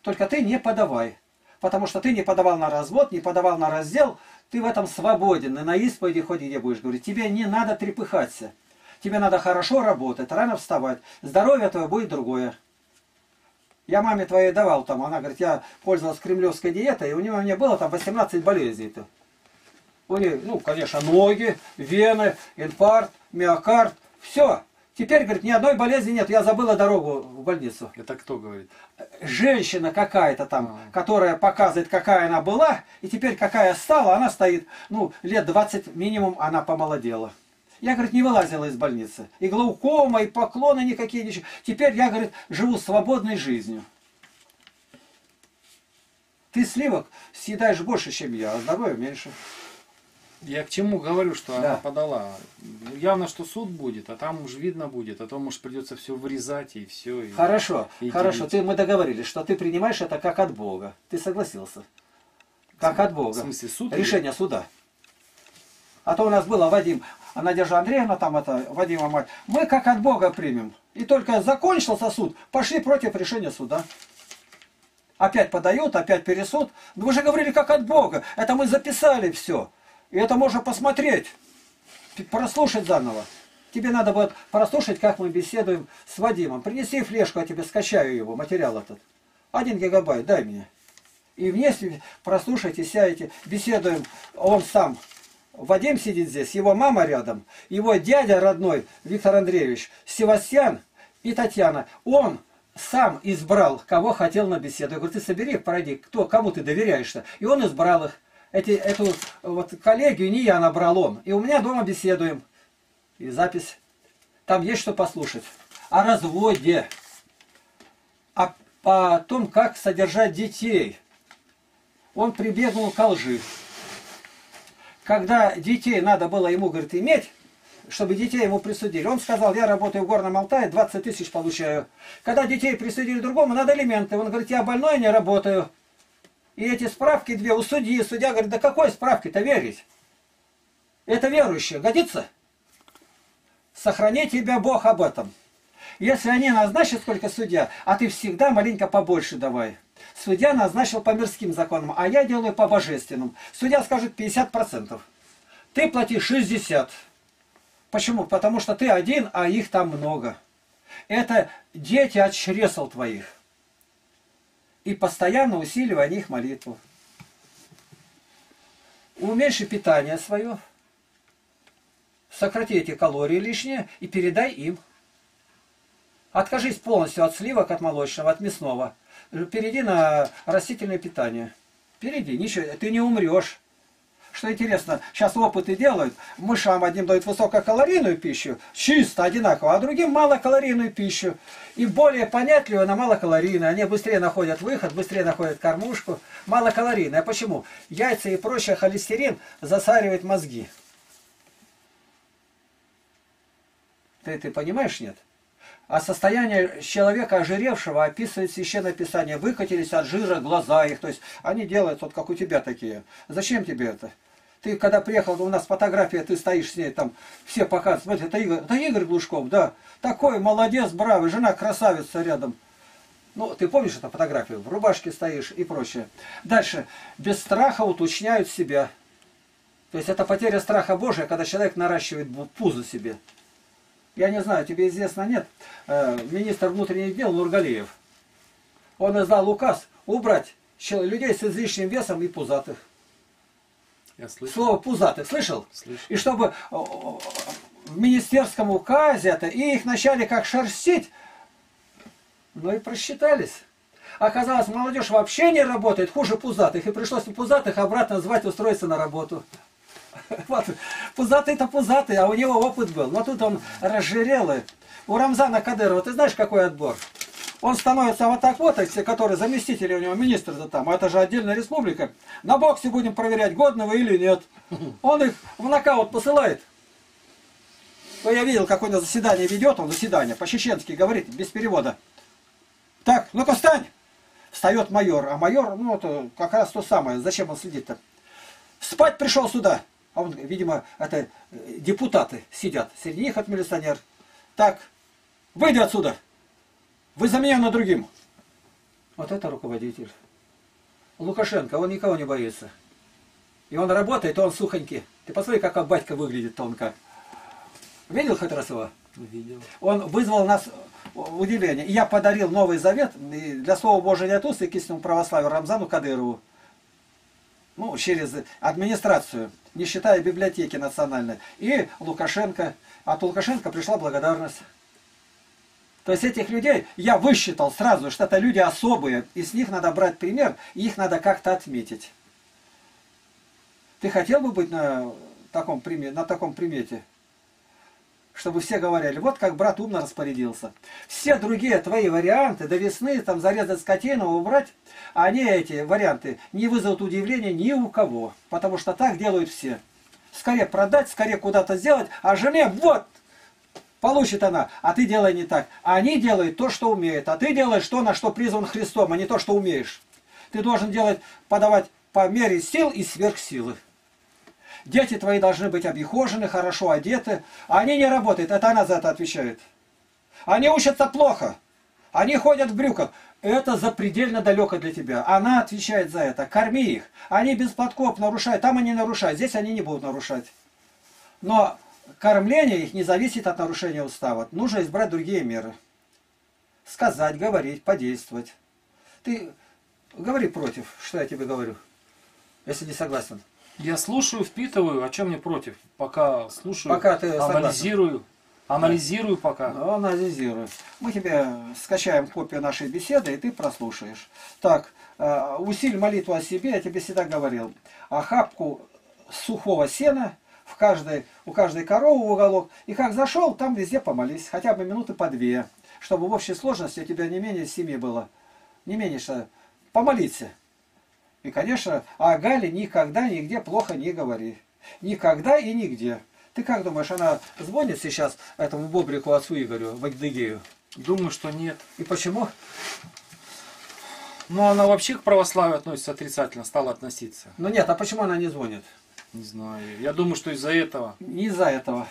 Только ты не подавай. Потому что ты не подавал на развод, не подавал на раздел, ты в этом свободен. И на исповеди хоть где будешь говорить. Тебе не надо трепыхаться. Тебе надо хорошо работать, рано вставать. Здоровье твое будет другое. Я маме твоей давал там, она говорит, я пользовалась кремлевской диетой, и у нее мне было там 18 болезней-то. У нее, ну, конечно, ноги, вены, инфаркт, миокард, все. Теперь, говорит, ни одной болезни нет, я забыла дорогу в больницу. Это кто говорит? Женщина какая-то там, А. которая показывает, какая она была, и теперь какая стала, она стоит, ну, лет 20 минимум она помолодела. Я, говорит, не вылазила из больницы. И глаукома, и поклоны никакие, ничего. Теперь я, говорит, живу свободной жизнью. Ты сливок съедаешь больше, чем я, а здоровья меньше. Я к чему говорю, что Да. она подала? Ну, явно, что суд будет, а там уж видно будет. А то, может, придется все вырезать и все. И... Хорошо, И хорошо. Ты, мы договорились, что ты принимаешь это как от Бога. Ты согласился. Как от В Бога. смысле, суд? Решение суда. А то у нас было Вадим, а Надежда Андреевна, там это, Вадима мать. Мы как от Бога примем. И только закончился суд, пошли против решения суда. Опять подают, опять пересуд. Ну вы же говорили как от Бога. Это мы записали все. И это можно посмотреть, прослушать заново. Тебе надо будет прослушать, как мы беседуем с Вадимом. Принеси флешку, я тебе скачаю его, материал этот. Один гигабайт, дай мне. И вместе прослушайте, сядете, беседуем. Он сам, Вадим сидит здесь, его мама рядом, его дядя родной, Виктор Андреевич, Севастьян и Татьяна. Он сам избрал, кого хотел на беседу. Я говорю, ты собери пройди, кто, кому ты доверяешь-то. И он избрал их. Эти, эту вот коллегию не я набрал он. И у меня дома беседуем. И запись. Там есть что послушать. О разводе. О, о том, как содержать детей. Он прибегнул к лжи. Когда детей надо было ему, говорит, иметь, чтобы детей ему присудили. Он сказал, я работаю в Горном Алтае, 20 тысяч получаю. Когда детей присудили другому, надо элементы. Он говорит, я больной, не работаю. И эти справки две у судьи. Судья говорит, да какой справки-то верить? Это верующие. Годится? Сохрани тебя Бог об этом. Если они назначат сколько судья, а ты всегда маленько побольше давай. Судья назначил по мирским законам, а я делаю по божественным. Судья скажет 50%. Ты плати 60%. Почему? Потому что ты один, а их там много. Это дети от чресел твоих. И постоянно усиливай о них молитву. Уменьши питание свое. Сократи эти калории лишние и передай им. Откажись полностью от сливок, от молочного, от мясного. Перейди на растительное питание. Перейди, ничего, ты не умрешь. Что интересно, сейчас опыты делают, мышам одним дают высококалорийную пищу, чисто, одинаково, а другим малокалорийную пищу. И более понятливую на малокалорийную. Они быстрее находят выход, быстрее находят кормушку. Малокалорийная. Почему? Яйца и прочее холестерин засаривает мозги. Ты, ты понимаешь, нет? А состояние человека ожиревшего описывает Священное Писание. Выкатились от жира глаза их. То есть они делают вот как у тебя такие. Зачем тебе это? Ты когда приехал, у нас фотография, ты стоишь с ней, там все показывают. Смотри, это Игорь, это Игорь Глушков, да. Такой молодец, бравый, жена красавица рядом. Ну, ты помнишь эту фотографию? В рубашке стоишь и прочее. Дальше. Без страха уточняют себя. То есть это потеря страха Божия, когда человек наращивает пузо себе. Я не знаю, тебе известно, нет, э, министр внутренних дел Нургалиев, он издал указ убрать людей с излишним весом и пузатых. Я слышу. Слово пузатых, слышал? Слышу. И чтобы в министерском указе это, и их начали как шерстить, ну и просчитались. Оказалось, молодежь вообще не работает, хуже пузатых, и пришлось пузатых обратно звать устроиться на работу. Вот, пузатый-то пузатый, а у него опыт был. Но тут он разжирел. И... У Рамзана Кадырова, ты знаешь, какой отбор? Он становится вот так вот, эти, которые заместители у него, министры-то там, а это же отдельная республика. На боксе будем проверять, годного или нет. Он их в нокаут посылает. Ну, я видел, как он на заседание ведет, он заседание, по-чеченски говорит, без перевода. Так, ну-ка встань! Встает майор, а майор, ну это как раз то самое, зачем он следит-то? Спать пришел сюда. А он, видимо, это э, депутаты сидят, среди них от милиционер. Так, выйди отсюда! Вы за меня на другим. Вот это руководитель. Лукашенко, он никого не боится. И он работает, он сухонький. Ты посмотри, как он батька выглядит тонко. Видел хоть раз его? Видел. Он вызвал нас удивление. И я подарил Новый Завет для Слова Божия нет уст и к истинному православию Рамзану Кадырову. Ну, через администрацию, не считая библиотеки национальной. И Лукашенко. От Лукашенко пришла благодарность. То есть этих людей я высчитал сразу, что это люди особые, и с них надо брать пример, и их надо как-то отметить. Ты хотел бы быть на таком, примете, на таком примете? Чтобы все говорили, вот как брат умно распорядился. Все другие твои варианты, до весны там зарезать скотину, убрать, они эти варианты не вызовут удивления ни у кого. Потому что так делают все. Скорее продать, скорее куда-то сделать, а жене вот Получит она, а ты делай не так. А они делают то, что умеют. А ты делаешь то, на что призван Христом, а не то, что умеешь. Ты должен делать, подавать по мере сил и сверхсилы. Дети твои должны быть обихожены, хорошо одеты. А они не работают, это она за это отвечает. Они учатся плохо. Они ходят в брюках. Это запредельно далеко для тебя. Она отвечает за это. Корми их. Они без подкоп нарушают. Там они нарушают. Здесь они не будут нарушать. Но кормление их не зависит от нарушения устава. Нужно избрать другие меры. Сказать, говорить, подействовать. Ты говори против, что я тебе говорю, если не согласен. Я слушаю, впитываю, о чем мне против. Пока слушаю, Пока ты согласен. анализирую. Анализирую пока. Ну, анализируй. Мы тебе скачаем копию нашей беседы, и ты прослушаешь. Так, э, усиль молитву о себе, я тебе всегда говорил. Охапку сухого сена в каждой, у каждой коровы в уголок. И как зашел, там везде помолись. Хотя бы минуты по две. Чтобы в общей сложности у тебя не менее семи было. Не менее, что помолиться. И, конечно, о Гале никогда нигде плохо не говори. Никогда и нигде. Ты как думаешь, она звонит сейчас этому Бобрику отцу Игорю, в Агдыгею? Думаю, что нет. И почему? Но она вообще к православию относится отрицательно, стала относиться. Ну нет, а почему она не звонит? Не знаю. Я думаю, что из-за этого. Не из-за этого.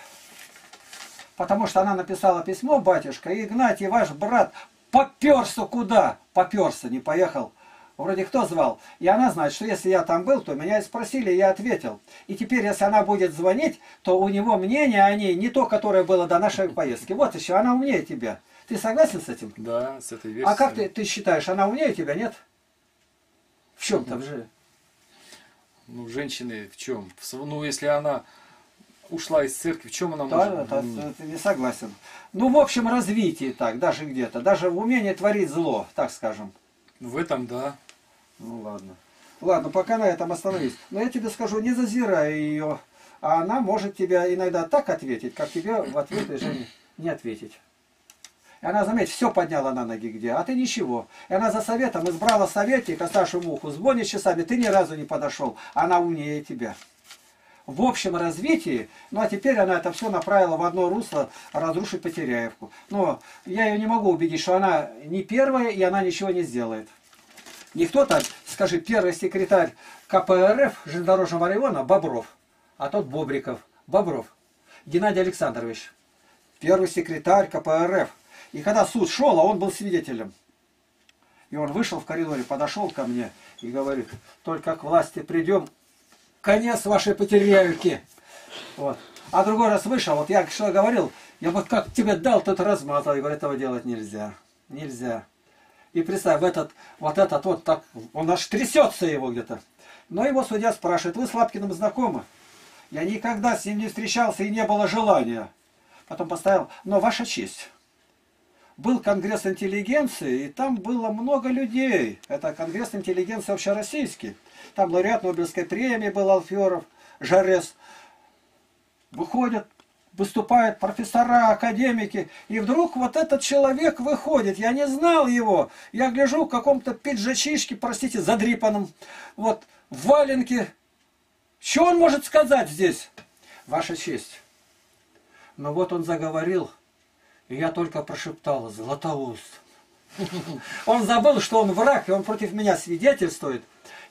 Потому что она написала письмо, батюшка, и Игнатий, ваш брат, поперся куда? Поперся, не поехал. Вроде кто звал. И она знает, что если я там был, то меня и спросили, и я ответил. И теперь, если она будет звонить, то у него мнение о ней не то, которое было до нашей поездки. Вот еще, она умнее тебя. Ты согласен с этим? Да, с этой версией. А как ты, ты считаешь, она умнее тебя, нет? В чем-то же. Ну, женщины в чем? Ну, если она ушла из церкви, в чем она Да, может? да, Ну, ты не согласен. Ну, в общем, развитие так, даже где-то. Даже в умении творить зло, так скажем. В этом, да. Ну, ладно. Ладно, пока на этом остановись. Но я тебе скажу, не зазирай ее. А она может тебя иногда так ответить, как тебе в ответ Жене не ответить. И она, заметь, все подняла на ноги где, а ты ничего. И она за советом избрала советника, Сашу Муху, звонит часами, ты ни разу не подошел. Она умнее тебя. В общем развитии, ну а теперь она это все направила в одно русло, разрушить Потеряевку. Но я ее не могу убедить, что она не первая, и она ничего не сделает. Не кто-то, скажи, первый секретарь КПРФ железнодорожного района Бобров, а тот Бобриков. Бобров. Геннадий Александрович. Первый секретарь КПРФ. И когда суд шел, а он был свидетелем. И он вышел в коридоре, подошел ко мне и говорит, только к власти придем, конец вашей потеряевки. Вот. А другой раз вышел, вот я что говорил, я вот как тебе дал, тот размазал. И говорит, этого делать нельзя. Нельзя. И представь, этот, вот этот вот так, он аж трясется его где-то. Но его судья спрашивает, вы с Лапкиным знакомы? Я никогда с ним не встречался и не было желания. Потом поставил, но ваша честь. Был конгресс интеллигенции, и там было много людей. Это конгресс интеллигенции общероссийский. Там лауреат Нобелевской премии был Алферов, Жарес. выходят, выступают профессора, академики, и вдруг вот этот человек выходит, я не знал его, я гляжу в каком-то пиджачишке, простите, задрипанном, вот, в валенке. Что он может сказать здесь? Ваша честь. Но вот он заговорил, и я только прошептал, Златоуст. Он забыл, что он враг, и он против меня свидетельствует.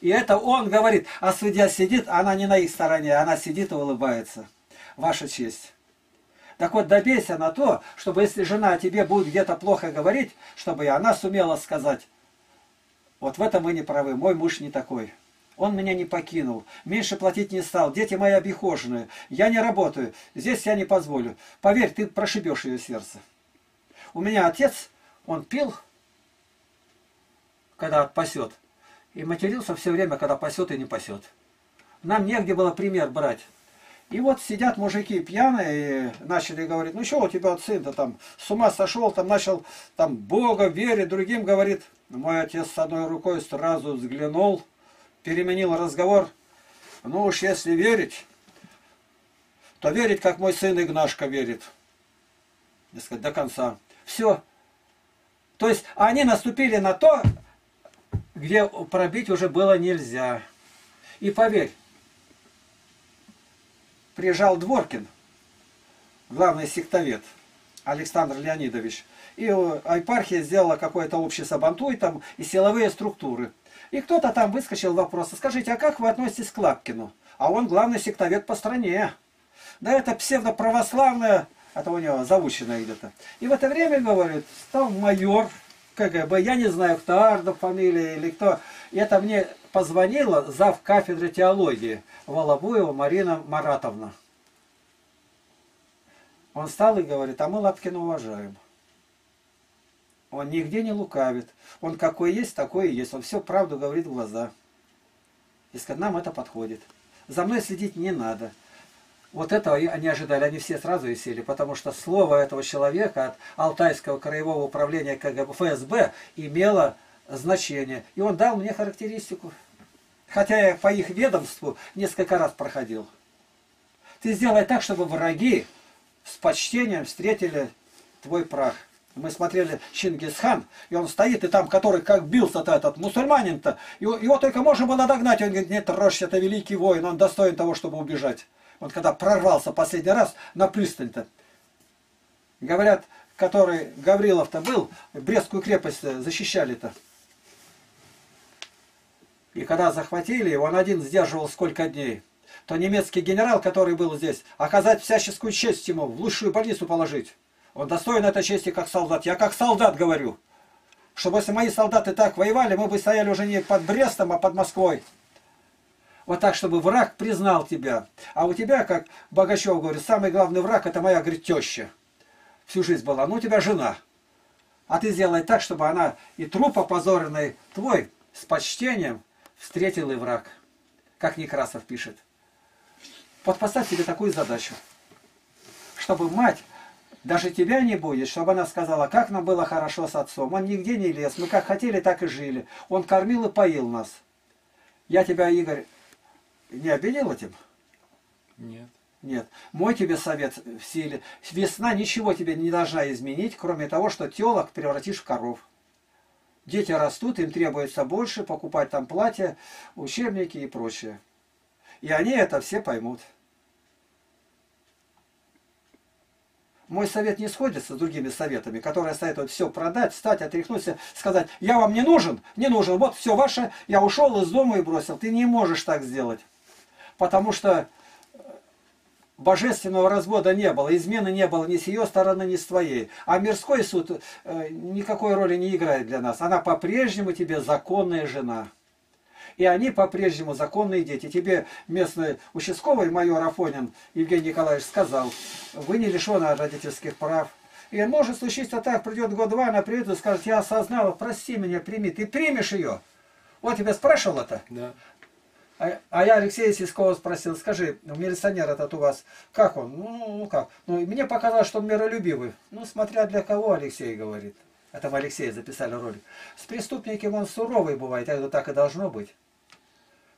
И это он говорит, а судья сидит, она не на их стороне, она сидит и улыбается. Ваша честь. Так вот, добейся на то, чтобы если жена тебе будет где-то плохо говорить, чтобы и она сумела сказать, вот в этом вы не правы, мой муж не такой. Он меня не покинул, меньше платить не стал, дети мои обихоженные, я не работаю, здесь я не позволю. Поверь, ты прошибешь ее сердце. У меня отец, он пил, когда пасет, и матерился все время, когда пасет и не пасет. Нам негде было пример брать. И вот сидят мужики пьяные и начали говорить, ну что у тебя сын-то там с ума сошел, там начал там Бога верить, другим говорит. Мой отец с одной рукой сразу взглянул, переменил разговор. Ну уж если верить, то верить, как мой сын Игнашка верит. Так сказать, до конца. Все. То есть они наступили на то, где пробить уже было нельзя. И поверь, приезжал Дворкин, главный сектовед, Александр Леонидович, и епархия сделала какой-то общий сабантуй там и силовые структуры. И кто-то там выскочил вопрос, скажите, а как вы относитесь к Лапкину? А он главный сектовед по стране. Да это псевдоправославное, это у него заученное где-то. И в это время, говорит, стал майор КГБ, я не знаю, кто Ардов фамилия или кто. И это мне позвонила зав кафедры теологии Волобуева Марина Маратовна. Он встал и говорит, а мы Лапкина уважаем. Он нигде не лукавит. Он какой есть, такой и есть. Он все правду говорит в глаза. И сказать, нам это подходит. За мной следить не надо. Вот этого они ожидали, они все сразу и сели, потому что слово этого человека от Алтайского краевого управления КГБ ФСБ имело значение. И он дал мне характеристику. Хотя я по их ведомству несколько раз проходил. Ты сделай так, чтобы враги с почтением встретили твой прах. Мы смотрели Чингисхан, и он стоит, и там, который как бился-то этот мусульманин-то, его, его только можно было догнать. Он говорит, нет, Рош, это великий воин, он достоин того, чтобы убежать. Вот когда прорвался последний раз на пристань-то, говорят, который Гаврилов-то был, Брестскую крепость защищали-то. И когда захватили он один сдерживал сколько дней, то немецкий генерал, который был здесь, оказать всяческую честь ему, в лучшую больницу положить. Он достоин этой чести как солдат. Я как солдат говорю. Чтобы если мои солдаты так воевали, мы бы стояли уже не под Брестом, а под Москвой. Вот так, чтобы враг признал тебя. А у тебя, как Богачев говорит, самый главный враг, это моя, говорит, теща. Всю жизнь была. Ну, у тебя жена. А ты сделай так, чтобы она и труп опозоренный твой с почтением встретил и враг. Как Некрасов пишет. Вот поставь себе такую задачу. Чтобы мать даже тебя не будет, чтобы она сказала, как нам было хорошо с отцом. Он нигде не лез, мы как хотели, так и жили. Он кормил и поил нас. Я тебя, Игорь, не обидел этим? Нет. Нет. Мой тебе совет в силе. Весна ничего тебе не должна изменить, кроме того, что телок превратишь в коров. Дети растут, им требуется больше, покупать там платья, учебники и прочее. И они это все поймут. Мой совет не сходится с другими советами, которые советуют все продать, встать, отряхнуться, сказать, я вам не нужен, не нужен, вот все ваше, я ушел из дома и бросил. Ты не можешь так сделать. Потому что э, божественного развода не было, измены не было ни с ее стороны, ни с твоей. А мирской суд э, никакой роли не играет для нас. Она по-прежнему тебе законная жена. И они по-прежнему законные дети. Тебе местный участковый майор Афонин Евгений Николаевич сказал, вы не лишены родительских прав. И может случиться так, придет год-два, она придет и скажет, я осознала, прости меня, прими. Ты примешь ее? Вот тебя спрашивал это? Да. А, а я Алексея Сискова спросил, скажи, милиционер этот у вас, как он? Ну, ну как? Ну, мне показалось, что он миролюбивый. Ну, смотря для кого, Алексей говорит. Это в Алексея записали ролик. С преступником он суровый бывает, это так и должно быть.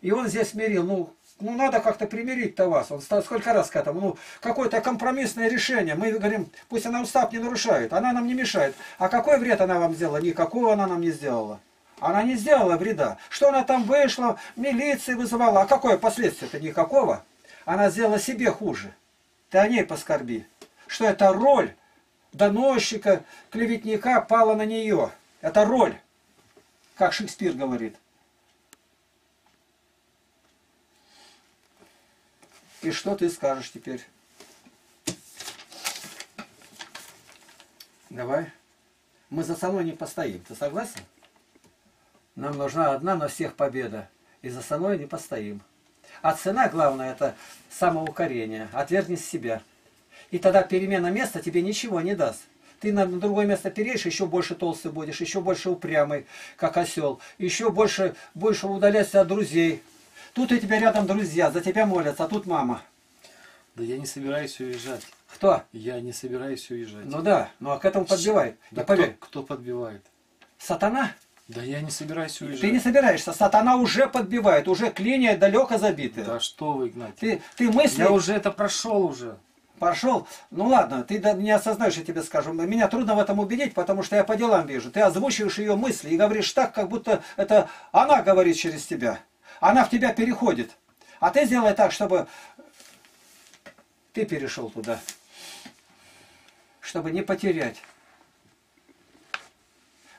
И он здесь мирил. Ну, ну надо как-то примирить-то вас. Он стал сколько раз к этому. Ну, какое-то компромиссное решение. Мы говорим, пусть она устав не нарушает, она нам не мешает. А какой вред она вам сделала? Никакого она нам не сделала. Она не сделала вреда. Что она там вышла, милиции вызывала. А какое последствие-то? Никакого. Она сделала себе хуже. Ты о ней поскорби. Что эта роль доносчика, клеветника пала на нее. Это роль, как Шекспир говорит. И что ты скажешь теперь? Давай. Мы за собой не постоим. Ты согласен? Нам нужна одна на всех победа. И за собой не постоим. А цена, главное, это самоукорение. Отвергнись себя. И тогда перемена места тебе ничего не даст. Ты на другое место переедешь, еще больше толстый будешь, еще больше упрямый, как осел. Еще больше будешь удаляться от друзей. Тут у тебя рядом друзья, за тебя молятся, а тут мама. Да я не собираюсь уезжать. Кто? Я не собираюсь уезжать. Ну да, ну а к этому подбивает. да поверь. кто, кто подбивает? Сатана? Да я не собираюсь уезжать. Ты не собираешься. Сатана уже подбивает, уже клинья далеко забиты. Да что вы, Игнатий? Ты, ты мысли Я уже это прошел уже. Пошел. Ну ладно, ты не осознаешь, я тебе скажу. Меня трудно в этом убедить, потому что я по делам вижу. Ты озвучиваешь ее мысли и говоришь так, как будто это она говорит через тебя. Она в тебя переходит. А ты сделай так, чтобы ты перешел туда. Чтобы не потерять.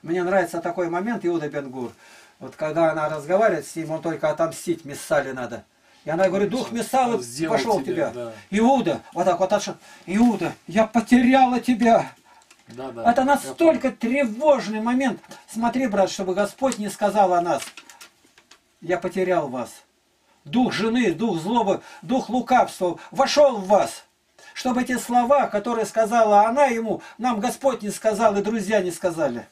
Мне нравится такой момент Иуда Бенгур. Вот когда она разговаривает с ним, он только отомстить Мессале надо. И она говорит, дух сделал пошел тебя, тебя. да. Иуда, вот так вот отшел. Иуда, я потеряла тебя. Да, да. Это настолько тревожный момент. Смотри, брат, чтобы Господь не сказал о нас. Я потерял вас. Дух жены, дух злобы, дух лукавства вошел в вас. Чтобы эти слова, которые сказала она ему, нам Господь не сказал и друзья не сказали.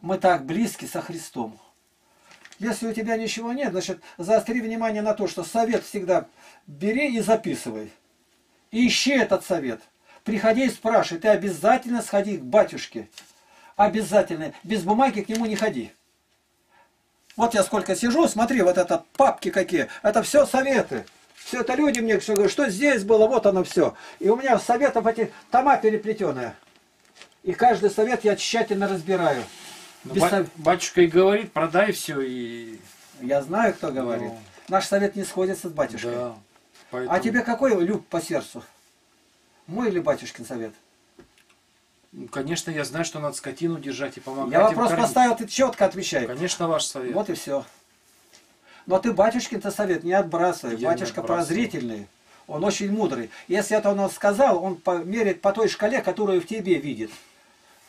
Мы так близки со Христом. Если у тебя ничего нет, значит, заостри внимание на то, что совет всегда бери и записывай. Ищи этот совет. Приходи и спрашивай. Ты обязательно сходи к батюшке. Обязательно. Без бумаги к нему не ходи. Вот я сколько сижу, смотри, вот это папки какие. Это все советы. Все это люди мне все говорят, что здесь было, вот оно все. И у меня советов эти тома переплетенные. И каждый совет я тщательно разбираю. Ну, Без ба- сов- Батюшка и говорит, продай все и... Я знаю, кто говорит. Ну. Наш совет не сходится с батюшкой. Да. А Поэтому- тебе какой люб по сердцу? Мой или батюшкин совет? Ну, Конечно, я знаю, что надо скотину держать и помогать Я вопрос кормить. поставил, ты четко отвечай. Конечно, ваш совет. Вот и все. Но ты батюшкин-то совет не отбрасывай. Я не Батюшка отбрасываю. прозрительный. Он очень мудрый. Если это он сказал, он померит по той шкале, которую в тебе видит.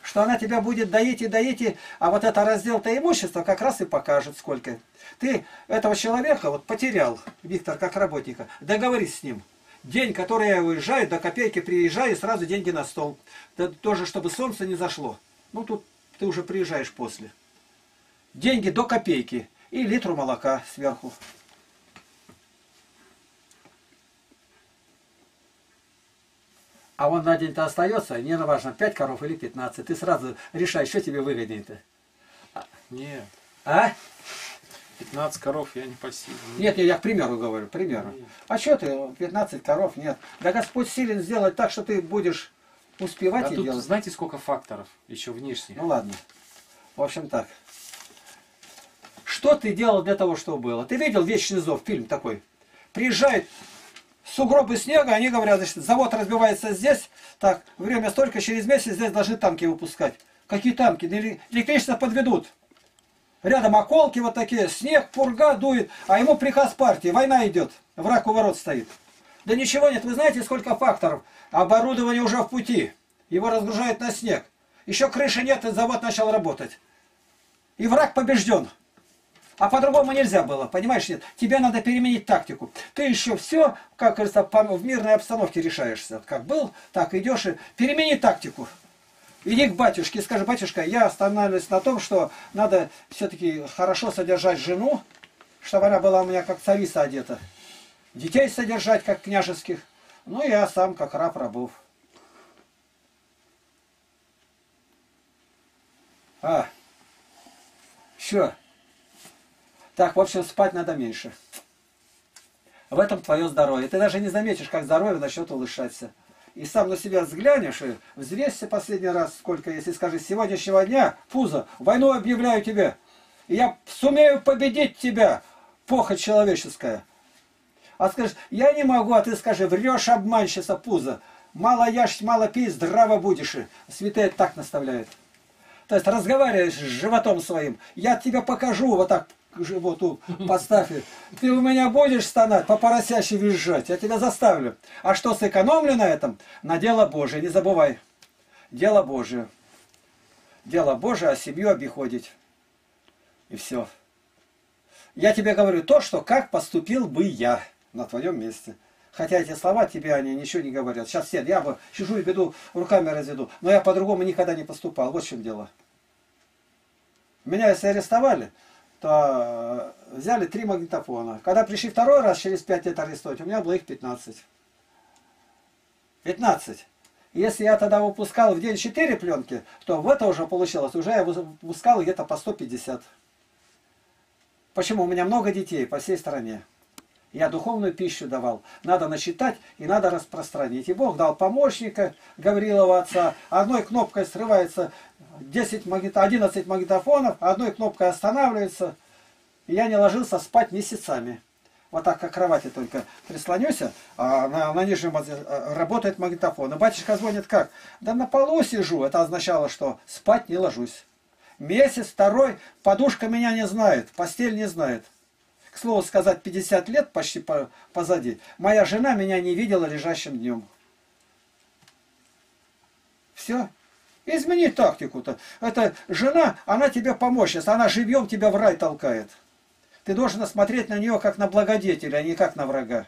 Что она тебя будет доить и доить, и- а вот это раздел-то имущество как раз и покажет, сколько. Ты этого человека вот потерял, Виктор, как работника. Договорись с ним. День, который я уезжаю, до копейки приезжаю, и сразу деньги на стол. Да тоже, чтобы солнце не зашло. Ну, тут ты уже приезжаешь после. Деньги до копейки. И литру молока сверху. А он на день-то остается, не важно, 5 коров или 15. Ты сразу решай, что тебе выгоднее-то. Нет, А? 15 коров я не пасил. Нет, я, я к примеру говорю, к примеру. Нет. А что ты, 15 коров, нет. Да Господь силен сделать так, что ты будешь успевать Да и тут делать. знаете, сколько факторов еще внешних? Ну ладно. В общем так. Что ты делал для того, чтобы было? Ты видел «Вечный зов», фильм такой? Приезжает сугробы снега, они говорят, значит, завод разбивается здесь, так, время столько, через месяц здесь должны танки выпускать. Какие танки? Электричество подведут. Рядом околки вот такие, снег, пурга дует, а ему приказ партии, война идет, враг у ворот стоит. Да ничего нет, вы знаете, сколько факторов? Оборудование уже в пути, его разгружают на снег. Еще крыши нет, и завод начал работать. И враг побежден. А по-другому нельзя было, понимаешь, нет? Тебе надо переменить тактику. Ты еще все, как говорится, в мирной обстановке решаешься. Вот Как был, так идешь и перемени тактику. Иди к батюшке скажи, батюшка, я останавливаюсь на том, что надо все-таки хорошо содержать жену, чтобы она была у меня как царица одета. Детей содержать, как княжеских. Ну, я сам как раб рабов. А, что? Так, в общем, спать надо меньше. В этом твое здоровье. Ты даже не заметишь, как здоровье начнет улучшаться. И сам на себя взглянешь и взвесься последний раз, сколько, если скажешь, с сегодняшнего дня, пузо, войну объявляю тебе. Я сумею победить тебя, похоть человеческая. А скажешь, я не могу, а ты скажи, врешь, обманщица, пузо. Мало ешь, мало пей, здраво будешь. И святые так наставляют. То есть разговариваешь с животом своим. Я тебе покажу, вот так к животу поставь. Ты у меня будешь стонать, по поросяще визжать. Я тебя заставлю. А что сэкономлю на этом? На дело Божие, не забывай. Дело Божие. Дело Божие, а семью обиходить. И все. Я тебе говорю то, что как поступил бы я на твоем месте. Хотя эти слова тебе они ничего не говорят. Сейчас все, я бы сижу и веду, руками разведу. Но я по-другому никогда не поступал. Вот в чем дело. Меня если арестовали, то э, взяли три магнитофона. Когда пришли второй раз, через пять лет арестовать, у меня было их 15. 15. Если я тогда выпускал в день 4 пленки, то в это уже получилось, уже я выпускал где-то по 150. Почему? У меня много детей по всей стране. Я духовную пищу давал. Надо насчитать и надо распространить. И Бог дал помощника Гаврилова отца. Одной кнопкой срывается 10 магнит... 11 магнитофонов, одной кнопкой останавливается. И я не ложился спать месяцами. Вот так, как кровати только прислонюсь, а на, на нижнем э, работает магнитофон. И батюшка звонит как? Да на полу сижу. Это означало, что спать не ложусь. Месяц, второй, подушка меня не знает, постель не знает к слову сказать, 50 лет почти позади, моя жена меня не видела лежащим днем. Все. Измени тактику-то. Это жена, она тебе помощница, она живьем тебя в рай толкает. Ты должен смотреть на нее как на благодетеля, а не как на врага.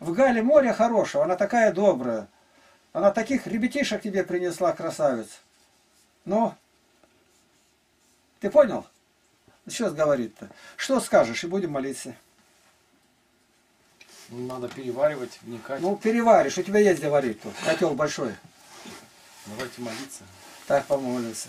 В Гале море хорошего, она такая добрая. Она таких ребятишек тебе принесла, красавец. Ну, ты понял? Что говорит-то? Что скажешь, и будем молиться. Ну, надо переваривать, вникать. Ну, переваришь, у тебя есть где варить тут. Котел большой. Давайте молиться. Так, помолимся.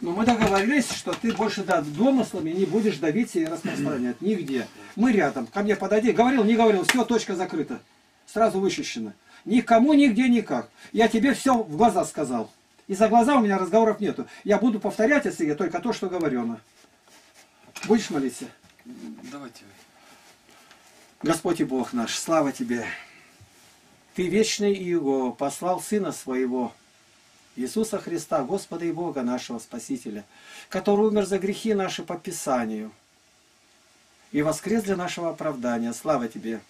Но мы договорились, что ты больше да, домыслами не будешь давиться и распространять. Нигде. Мы рядом. Ко мне подойди. Говорил, не говорил. Все, точка закрыта. Сразу вычищена. Никому, нигде, никак. Я тебе все в глаза сказал. И за глаза у меня разговоров нету. Я буду повторять, если я только то, что говорено. Будешь молиться? Давайте. Господь и Бог наш, слава Тебе. Ты вечный Иего послал Сына Своего, Иисуса Христа, Господа и Бога нашего Спасителя, который умер за грехи наши по Писанию и воскрес для нашего оправдания. Слава Тебе.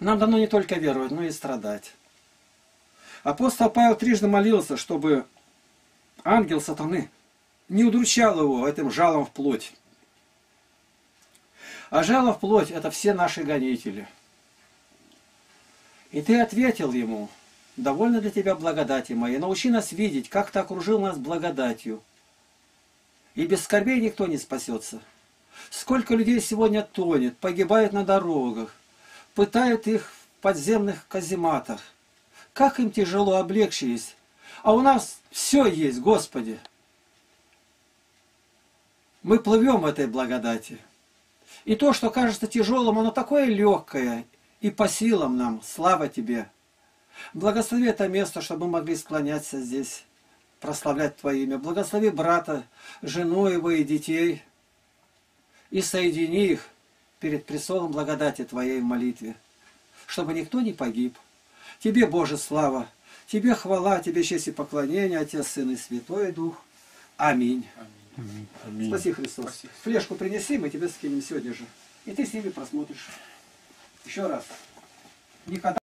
Нам дано не только веровать, но и страдать. Апостол Павел трижды молился, чтобы ангел сатаны не удручал его этим жалом в плоть. А жало в плоть – это все наши гонители. И ты ответил ему, довольно для тебя благодати моей, научи нас видеть, как ты окружил нас благодатью. И без скорбей никто не спасется. Сколько людей сегодня тонет, погибает на дорогах, пытают их в подземных казематах. Как им тяжело облегчились. А у нас все есть, Господи. Мы плывем в этой благодати. И то, что кажется тяжелым, оно такое легкое и по силам нам. Слава Тебе. Благослови это место, чтобы мы могли склоняться здесь, прославлять Твое имя. Благослови брата, жену его и детей. И соедини их перед престолом благодати Твоей в молитве, чтобы никто не погиб. Тебе, Боже, слава, Тебе хвала, Тебе честь и поклонение, Отец, Сын и Святой Дух. Аминь. Аминь. Аминь. Спаси Христос. Спаси. Флешку принеси, мы тебе скинем сегодня же. И ты с ними просмотришь. Еще раз. Никогда